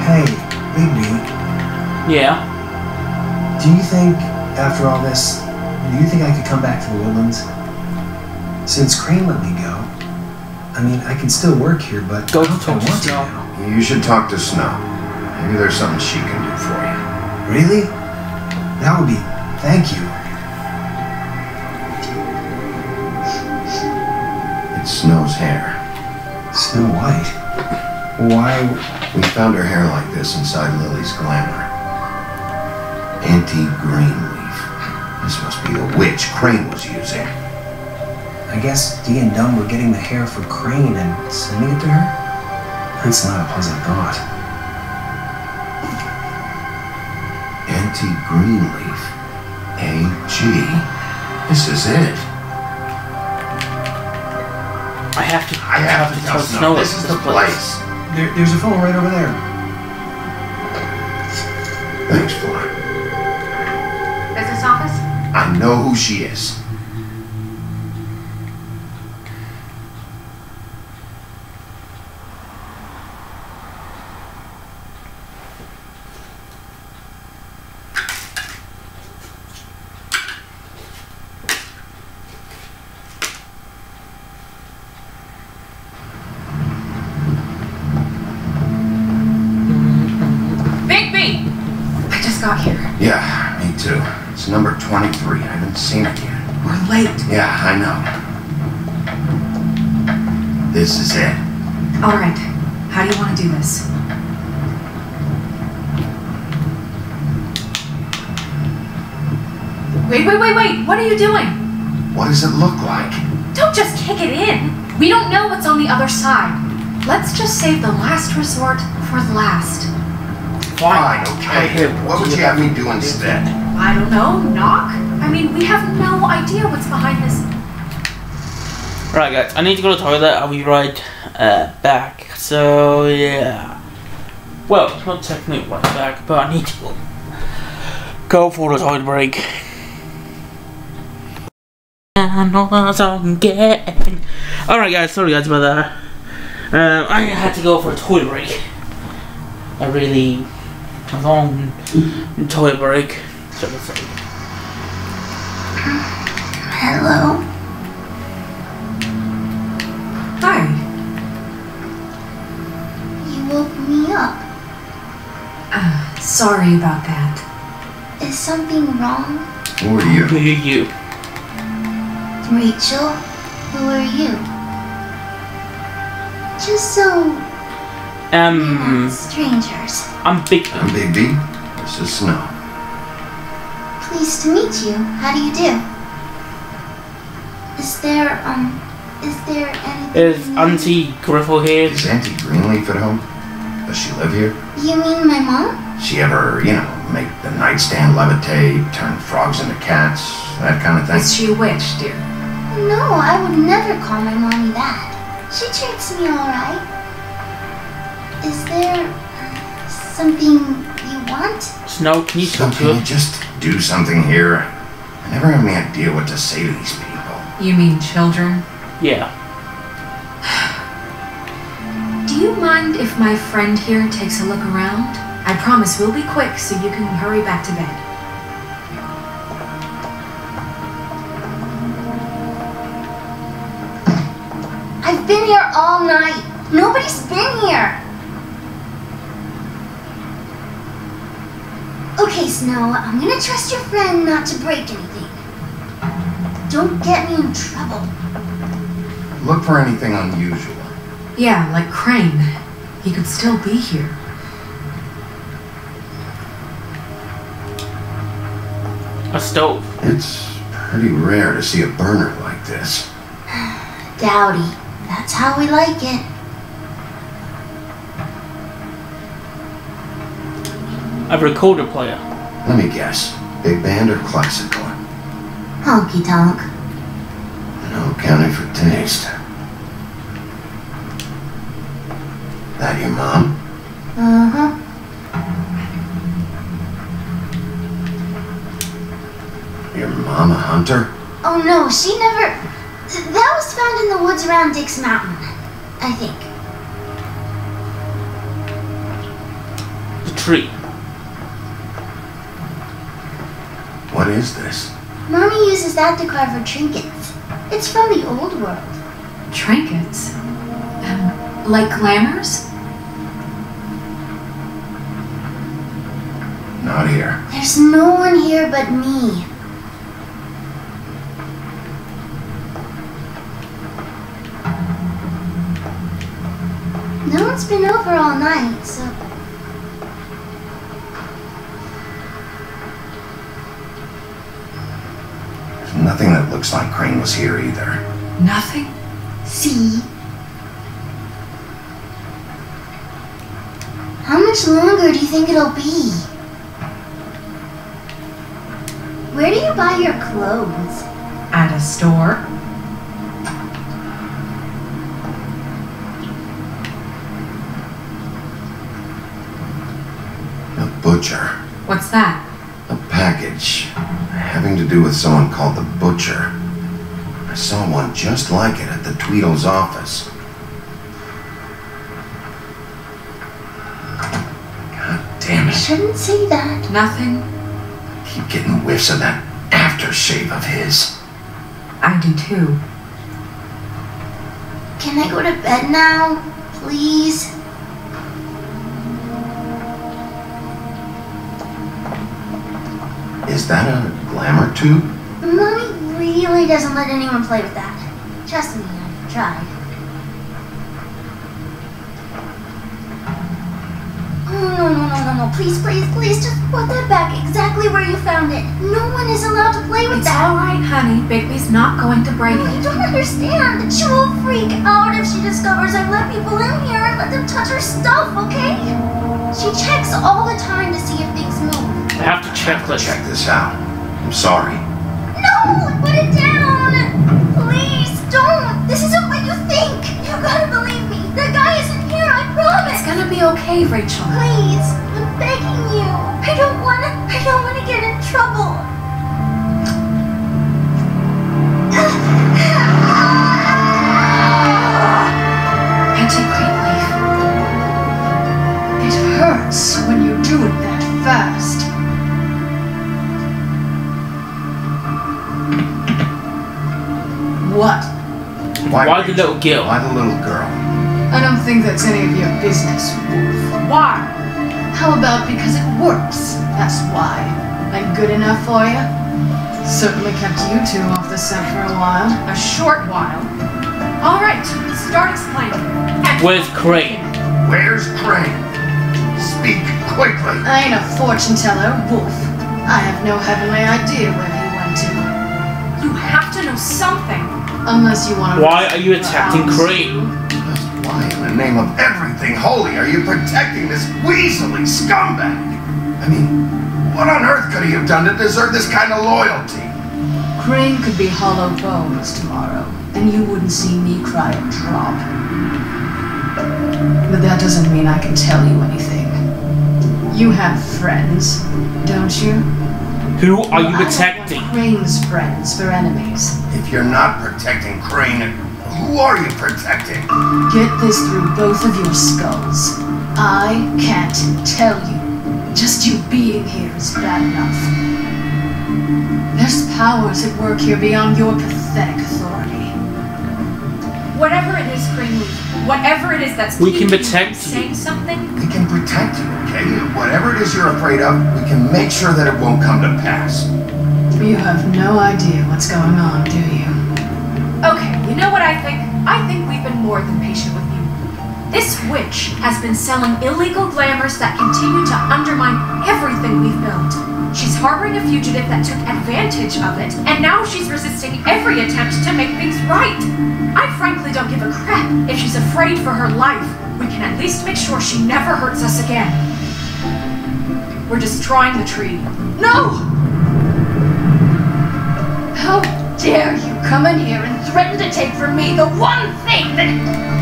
Hey, Bigby, Yeah. do you think, after all this, do you think I could come back to the woodlands? Since Crane let me go, I mean, I can still work here, but Go I don't talk to want to Snow. now. You should talk to Snow. Maybe there's something she can do for you. Really? That would be. Thank you. It's Snow's hair. Snow White. Why? We found her hair like this inside Lily's glamour. Auntie Greenleaf. This must be the witch Crane was using. I guess Dee and Dum were getting the hair for Crane and sending it to her? That's not a pleasant thought. Auntie Greenleaf. AG. This is it. I have to. I have to tell Snow. This is the place. There, there's a phone right over there. Thanks, Fly. Business office? I know who she is. Bigby! I just got here. Yeah, me too. It's number 23. I haven't seen it yet. We're late. Yeah, I know. This is it. All right. How do you want to do this? Wait, wait, wait, wait. What are you doing? What does it look like? Don't just kick it in. We don't know what's on the other side. Let's just save the last resort for last. Fine, okay. What would you have me do instead? I don't know, knock? I mean, we have no idea what's behind this. Right, guys, I need to go to the toilet. I'll be right uh, back. So, yeah. Well, it's not technically right back, but I need to go, for the toilet break. Alright, guys, sorry, guys, about that. Um, I had to go for a toilet break. A really long toilet break. So. Hello? Sorry about that. Is something wrong? Who are you? Who are you? Rachel? Who are you? Just so Um, strangers. I'm Big. I'm Bigby. This is Snow. Pleased to meet you. How do you do? Is there, um, is there anything Is Auntie Griffle here? Is Auntie Greenleaf at home? Does she live here? You mean my mom? She ever, you know, make the nightstand levitate, turn frogs into cats, that kind of thing? Is she a witch, dear? No, I would never call my mommy that. She treats me alright. Is there uh, something you want? Snow, can you So can to you just do something here? I never have any idea what to say to these people. You mean children? Yeah. Do you mind if my friend here takes a look around? I promise we'll be quick so you can hurry back to bed. I've been here all night. Nobody's been here. Okay, Snow, I'm gonna trust your friend not to break anything. Don't get me in trouble. Look for anything unusual. Yeah, like Crane. He could still be here. A stove. It's pretty rare to see a burner like this. Dowdy. That's how we like it. A recorder player. Let me guess. Big band or classical? Honky tonk. No accounting for taste. That your mom? Uh huh. Your mom a hunter? Oh no, she never. That was found in the woods around Dick's Mountain. I think. The tree. What is this? Mommy uses that to carve her trinkets. It's from the old world. Trinkets? Like glamours? Not here. There's no one here but me. No one's been over all night, so. There's nothing that looks like Crane was here either. Nothing? See? How much longer do you think it'll be? Where do you buy your clothes? At a store? A butcher. What's that? A package having to do with someone called the Butcher. I saw one just like it at the Tweedle's office. God damn I it. Shouldn't say that. Nothing? Keep getting whiffs of that aftershave of his. I do too. Can I go to bed now? Please? Is that a glamour tube? Mommy really doesn't let anyone play with that. Trust me, I've tried. Oh, no, no, no, no, no. Please, please, please, just put that back exactly where you found it. No one is allowed to play with It's that. alright, honey. Bigby's not going to break You it. don't understand. She will freak out if she discovers I let people in here and let them touch her stuff, okay? She checks all the time to see if things move. I have to check this. Check this out. I'm sorry. No! Put it down! Please, don't! This isn't what gonna be okay, Rachel. Please, I'm begging you. I don't wanna, I don't wanna get in trouble. Auntie Greenleaf. It hurts when you do it that fast. What? Why the little girl? Why the little girl? I don't think that's any of your business, Wolf. Why? How about because it works? That's why. I'm good enough for you? Certainly kept you two off the scent for a while. A short while. All right, start explaining. Where's Crane? Where's Crane? Speak quickly. I ain't a fortune teller, Wolf. I have no heavenly idea where he went to. You have to know something. Unless you want to. Why are you attacking Crane? Why, in the name of everything holy, are you protecting this weaselly scumbag? I mean, what on earth could he have done to deserve this kind of loyalty? Crane could be hollow bones tomorrow, and you wouldn't see me cry a drop. But that doesn't mean I can tell you anything. You have friends, don't you? Who are you I protecting? Crane's friends for enemies. If you're not protecting Crane, who are you protecting? Get this through both of your skulls. I can't tell you. Just you being here is bad enough. There's powers at work here beyond your pathetic authority. Whatever it is, Greenleaf, whatever it is that's We can protect you saying something, We can protect you, okay? Whatever it is you're afraid of, we can make sure that it won't come to pass. You have no idea what's going on, do you? Okay, you know what I think? I think we've been more than patient with you. This witch has been selling illegal glamours that continue to undermine everything we've built. She's harboring a fugitive that took advantage of it, and now she's resisting every attempt to make things right. I frankly don't give a crap if she's afraid for her life. We can at least make sure she never hurts us again. We're destroying the tree. No! How dare you come in here and threaten to take from me the one thing that.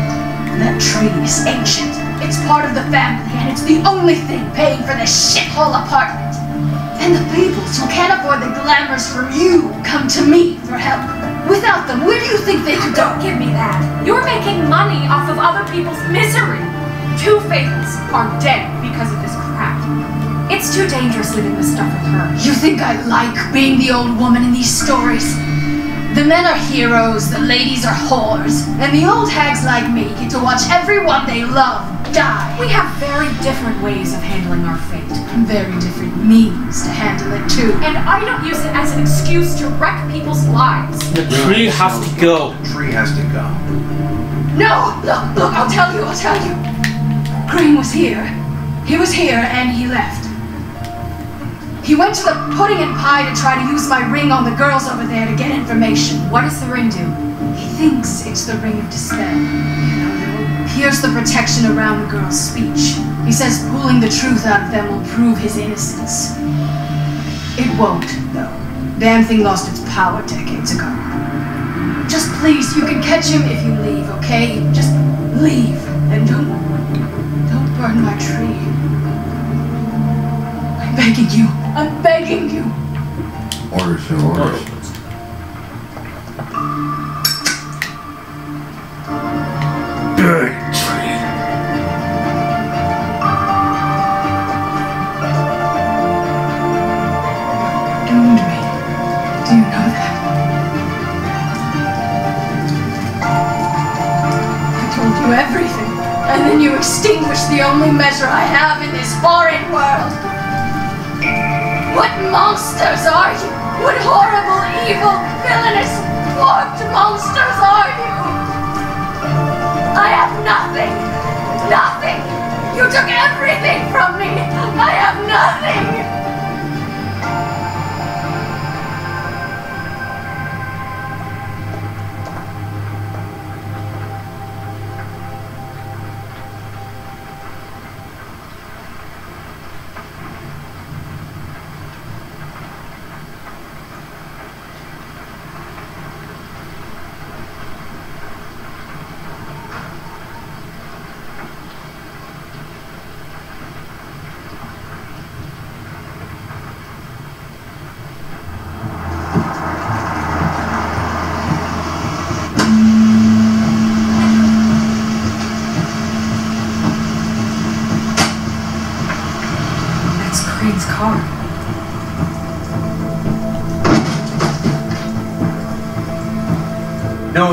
That tree is ancient. It's part of the family, and it's the only thing paying for this shithole apartment. And the peoples who can't afford the glamours from you come to me for help. Without them, where do you think they could go? Don't give me that. You're making money off of other people's misery. Two fables are dead because of this crap. It's too dangerous living this stuff with her. You think I like being the old woman in these stories? The men are heroes, the ladies are whores, and the old hags like me get to watch everyone they love die. We have very different ways of handling our fate. And very different means to handle it too. And I don't use it as an excuse to wreck people's lives. The tree has to go. The tree has to go. No! Look, look, I'll tell you, I'll tell you. Crane was here. He was here and he left. He went to the pudding and pie to try to use my ring on the girls over there to get information. What does the ring do? He thinks it's the ring of despair. That will pierce the protection around the girl's speech. He says pulling the truth out of them will prove his innocence. It won't, though. Damn thing lost its power decades ago. Just please, you can catch him if you leave, okay? Just leave. And don't don't burn my tree. I'm begging you. I'm begging you. Orders are orders. Burn tree. doomed me. Do you know that? I told you everything, and then you extinguished the only measure I have in this foreign world. What monsters are you? What horrible, evil, villainous, warped monsters are you? I have nothing. Nothing. You took everything from me. I have nothing.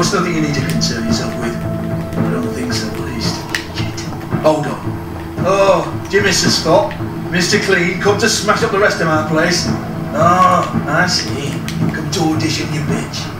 It's nothing you need to concern yourself with. I don't think so, at least. Hold on. Oh, dear Mr. Scott, Mr. Clean, come to smash up the rest of my place. Oh, I see. Come to audition, you bitch.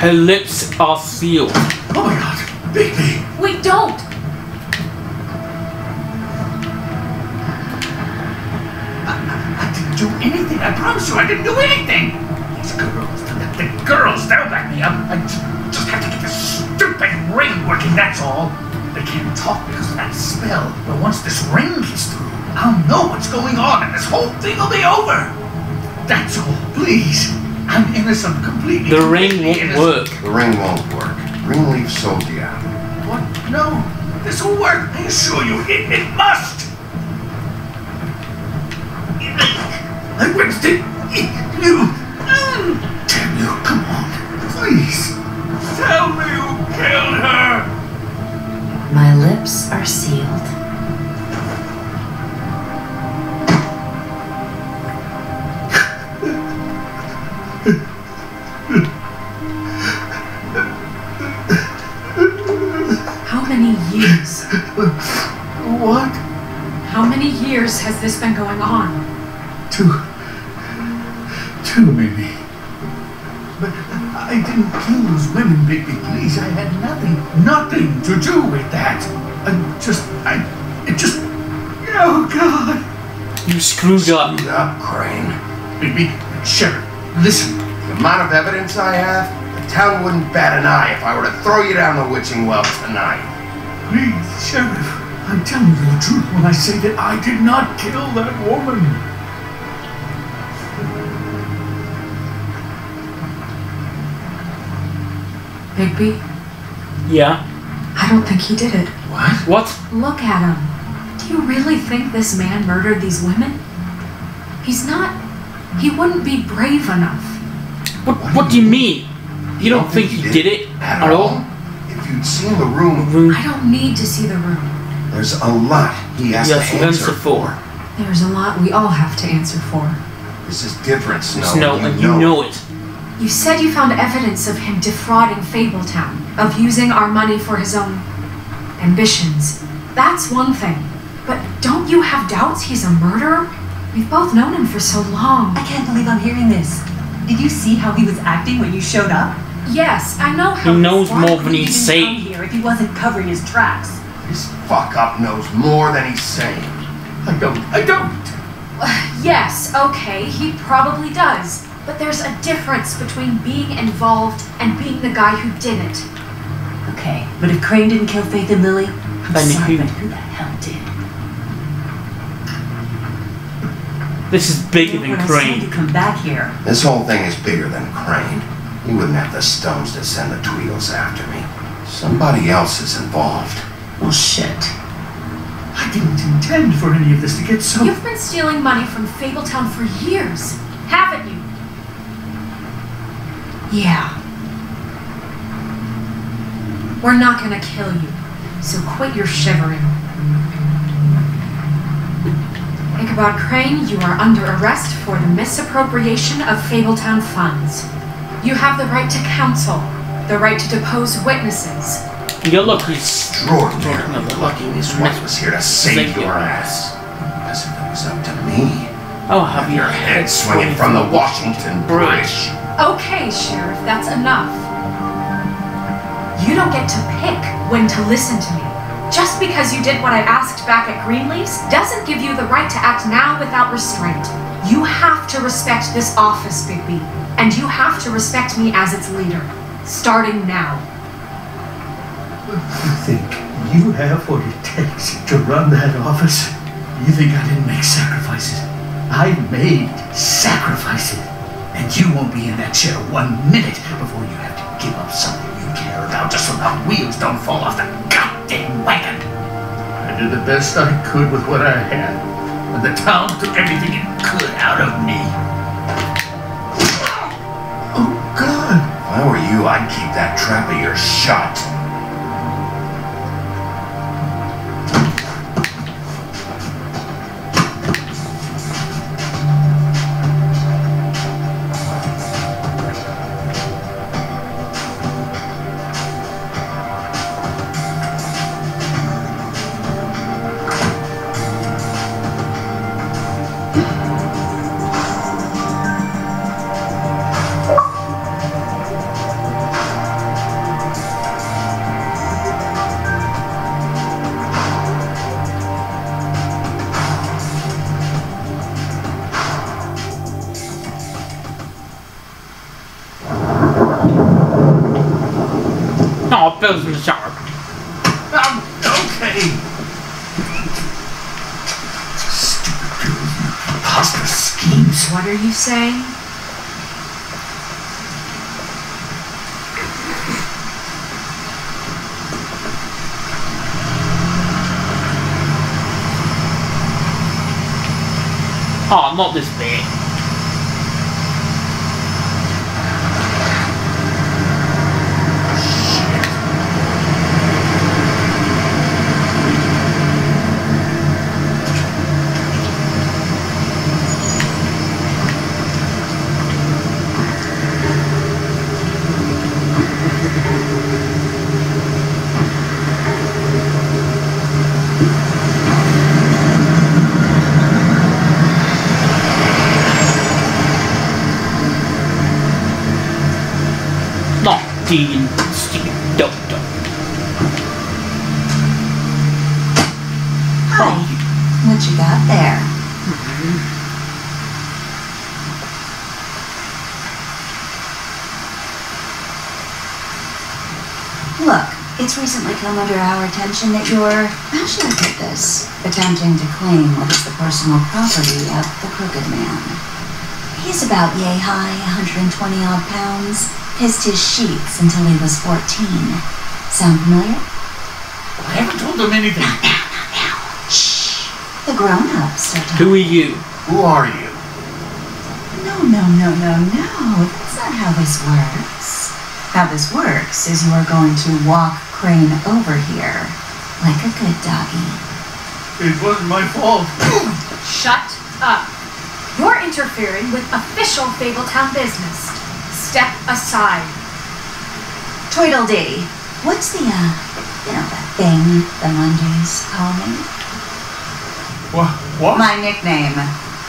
Her lips are sealed. Oh my god. Bigby. We don't. I didn't do anything. I promise you, I didn't do anything. These girls, the, the girls, they'll back me up. I ju- just have to get this stupid ring working, that's all. They can't talk because of that spell. But once this ring gets through, I'll know what's going on and this whole thing will be over. That's all. Please. I'm innocent, completely. The ring won't innocent. work. The ring won't work. Greenleaf sold you out. What? No. This will work. I assure you, it, it must. Screwed up. Screwed up, Crane. Bigby, Sheriff, listen. The amount of evidence I have, the town wouldn't bat an eye if I were to throw you down the witching well tonight. Please, Sheriff, I'm telling you the truth when I say that I did not kill that woman. Bigby, Yeah. I don't think he did it. What? What? Look at him. Do you really think this man murdered these women? He's not. He wouldn't be brave enough. What? What do you mean? You don't think he did it At, at all? all? If you'd seen the room, Room. I don't need to see the room. there's a lot he has Yes, to he answer answer for. There's a lot we all have to answer for. This is different, Snow. Snow, and you know it. You said you found evidence of him defrauding Fabletown, of using our money for his own ambitions. That's one thing. But don't you have doubts he's a murderer? We've both known him for so long. I can't believe I'm hearing this. Did you see how he was acting when you showed up? Yes, I know how He knows Why more than he he's even saying. come here if he wasn't covering his tracks? This fuck up knows more than he's saying. I don't, I don't. Yes, okay, he probably does. But there's a difference between being involved and being the guy who did it. Okay, but if Crane didn't kill Faith and Lily, I'm Then sorry, who- but who the hell did? This is bigger than when I you Crane. come back here, This whole thing is bigger than Crane. He wouldn't have the stones to send the Tweedles after me. Somebody else is involved. well, shit. I didn't intend for any of this to get so. You've been stealing money from Fabletown for years, haven't you? Yeah. We're not gonna kill you, so quit your shivering. Ichabod Crane, you are under arrest for the misappropriation of Fabletown funds. You have the right to counsel, the right to depose witnesses. You're lucky. Extraordinarily lucky this wife was here to save your ass. Because if it was up to me, I'll have your head swinging from the Washington Bridge. Okay, Sheriff, that's enough. You don't get to pick when to listen to me. Just because you did what I asked back at Greenleaf's doesn't give you the right to act now without restraint. You have to respect this office, Bigby, and you have to respect me as its leader. Starting now. You think you have what it takes to run that office? You think I didn't make sacrifices? I made sacrifices. And you won't be in that chair one minute before you have to give up something you care about just so the wheels don't fall off the I did the best I could with what I had. And the town took everything it could out of me. Oh, God. If I were you, I'd keep that trap of yours shut. Come under our attention that you're, how should I put this, attempting to claim what is the personal property of the Crooked Man. He's about yay high, 120 odd pounds, pissed his sheets until he was 14. Sound familiar? I haven't told them anything. Now, not now. Shh. The grown-ups are Who are you? Who are you? No, no, no, no, no. That's not how this works. How this works is you are going to walk Crane over here like a good doggy. It wasn't my fault. Shut up. You're interfering with official Fabletown business. Step aside. Tweedledee. What's the, uh, you know, that thing the Mundys call me? What? What? My nickname.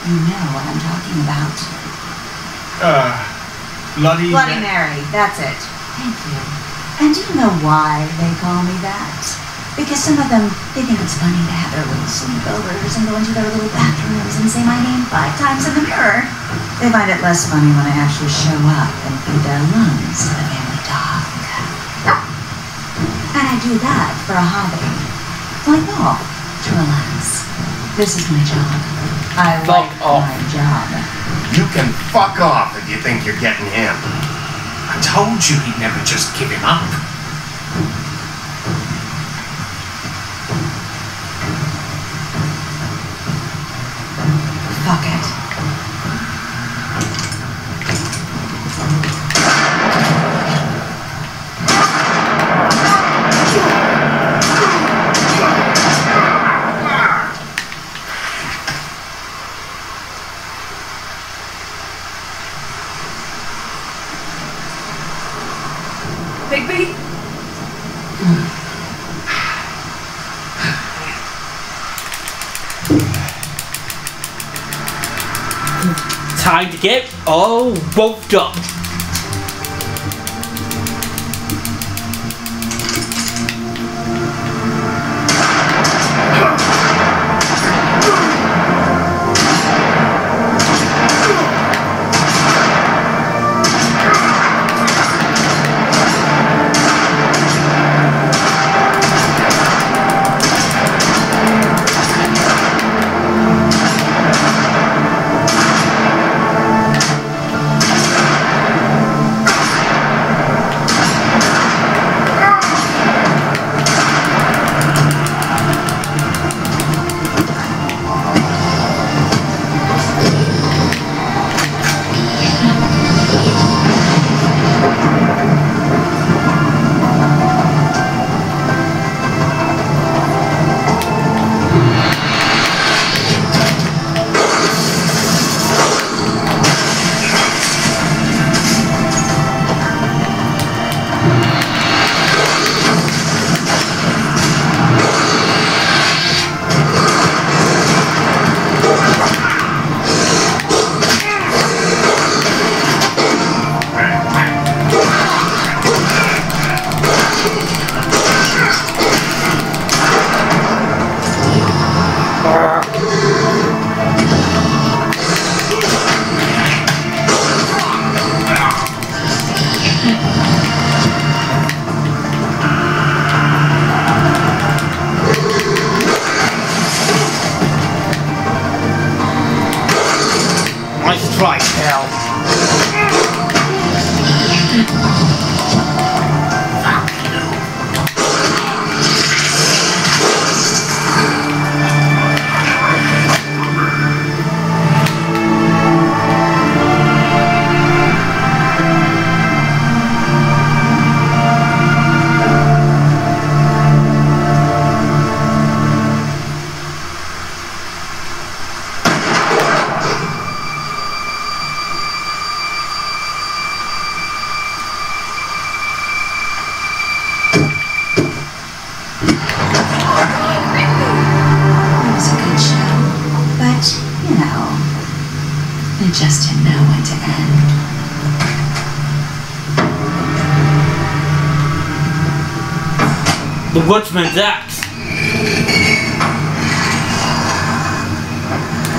You know what I'm talking about. Uh, bloody. Bloody Mary, that's it. Thank you. And do you know why they call me that? Because some of them, they think it's funny to have their little sleepovers and go into their little bathrooms and say my name five times in the mirror. They find it less funny when I actually show up and feed their lungs to the family dog. And I do that for a hobby. Like golf, to relax. This is my job. I like my job. You can fuck off if you think you're getting him. I told you he'd never just give him up. Get all roped up. Watchman's axe.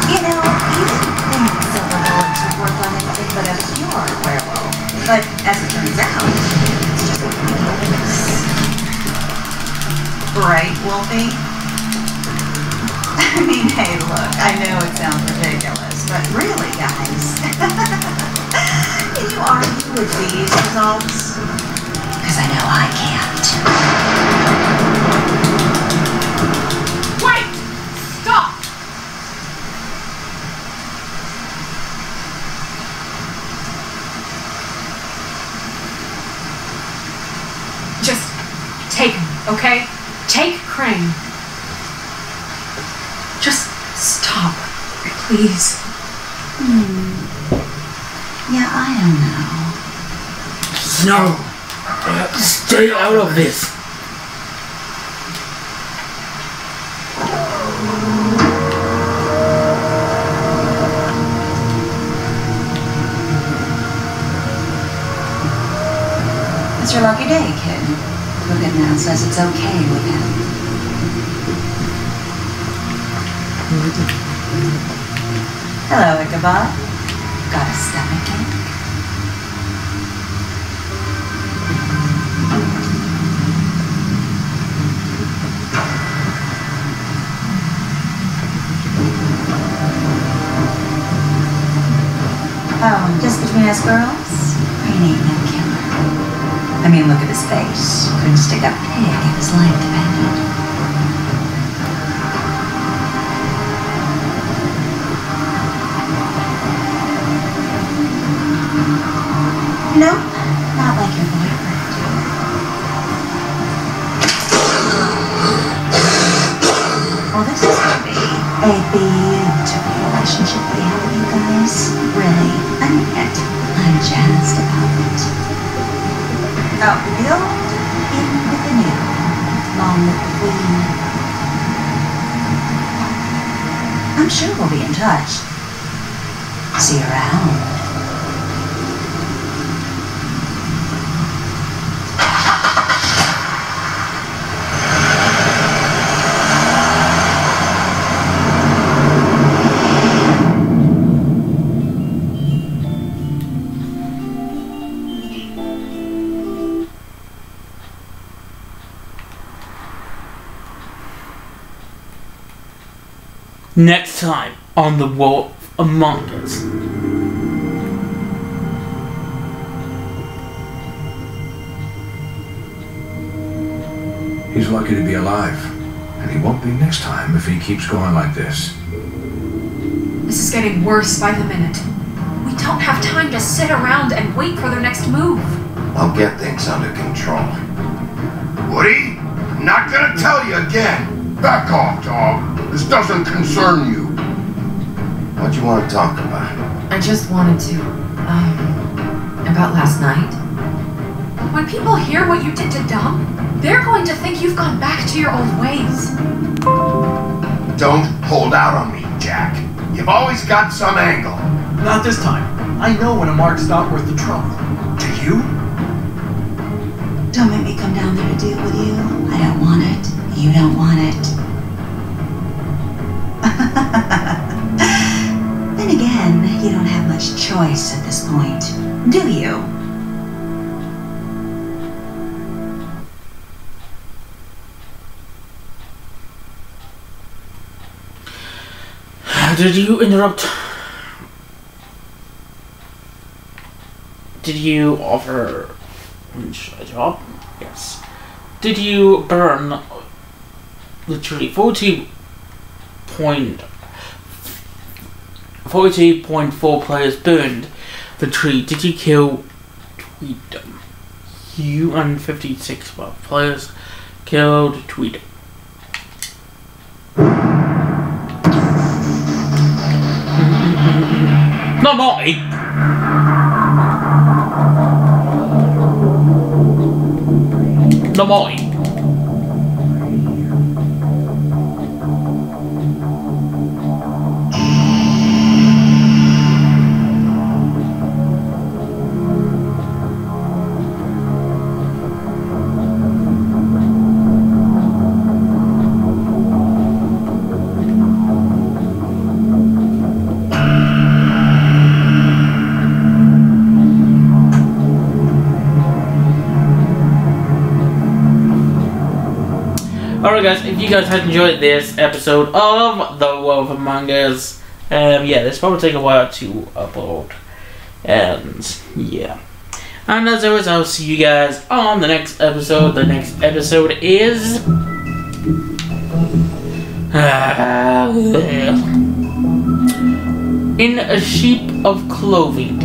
You know, you think Silver Bullets would work on anything but a pure werewolf. But as it turns out, it's just a weakness. Right, Wolfie? I mean, hey, look, I know it sounds ridiculous, but really, guys, can you argue with these results? Because I know I can't. Okay? Take Crane. Just stop, please. Hmm. Yeah, I don't know. No. Uh, Stay out of this. It's your lucky day, Goodman says it's okay with him. Hello, Ichabod. Got a stomach ache? Oh, just between us girls, Crane ain't no killer. I mean, look at his face. Couldn't stick a pig if his life depended. Nope, not like your boyfriend. Well, this is gonna be a beautiful relationship we have with you guys. Really, I mean it. I'm jazzed about it. Oh, build I'm sure we'll be in touch. See you around. Time on The Wolf Among Us. He's lucky to be alive. And he won't be next time if he keeps going like this. This is getting worse by the minute. We don't have time to sit around and wait for their next move. I'll get things under control. Woody, I'm not gonna tell you again. Back off, dog. This doesn't concern you. What you want to talk about? I just wanted to, um, about last night. When people hear what you did to Dum, they're going to think you've gone back to your old ways. Don't hold out on me, Jack. You've always got some angle. Not this time. I know when a mark's not worth the trouble. Do you? Don't make me come down there to deal with you. I don't want it. You don't want it. Much choice at this point, do you? Did you interrupt did you offer a job? Yes. Did you burn literally 40 point 40.4 players burned the tree? Did you kill Tweedum? You and 56 players killed Tweedum. Not naughty. Not naughty. Guys, if you guys have enjoyed this episode of The Wolf Among Us, um, yeah, this probably take a while to upload. And, yeah. And as always, I'll see you guys on the next episode. The next episode is... in a sheep of clothing.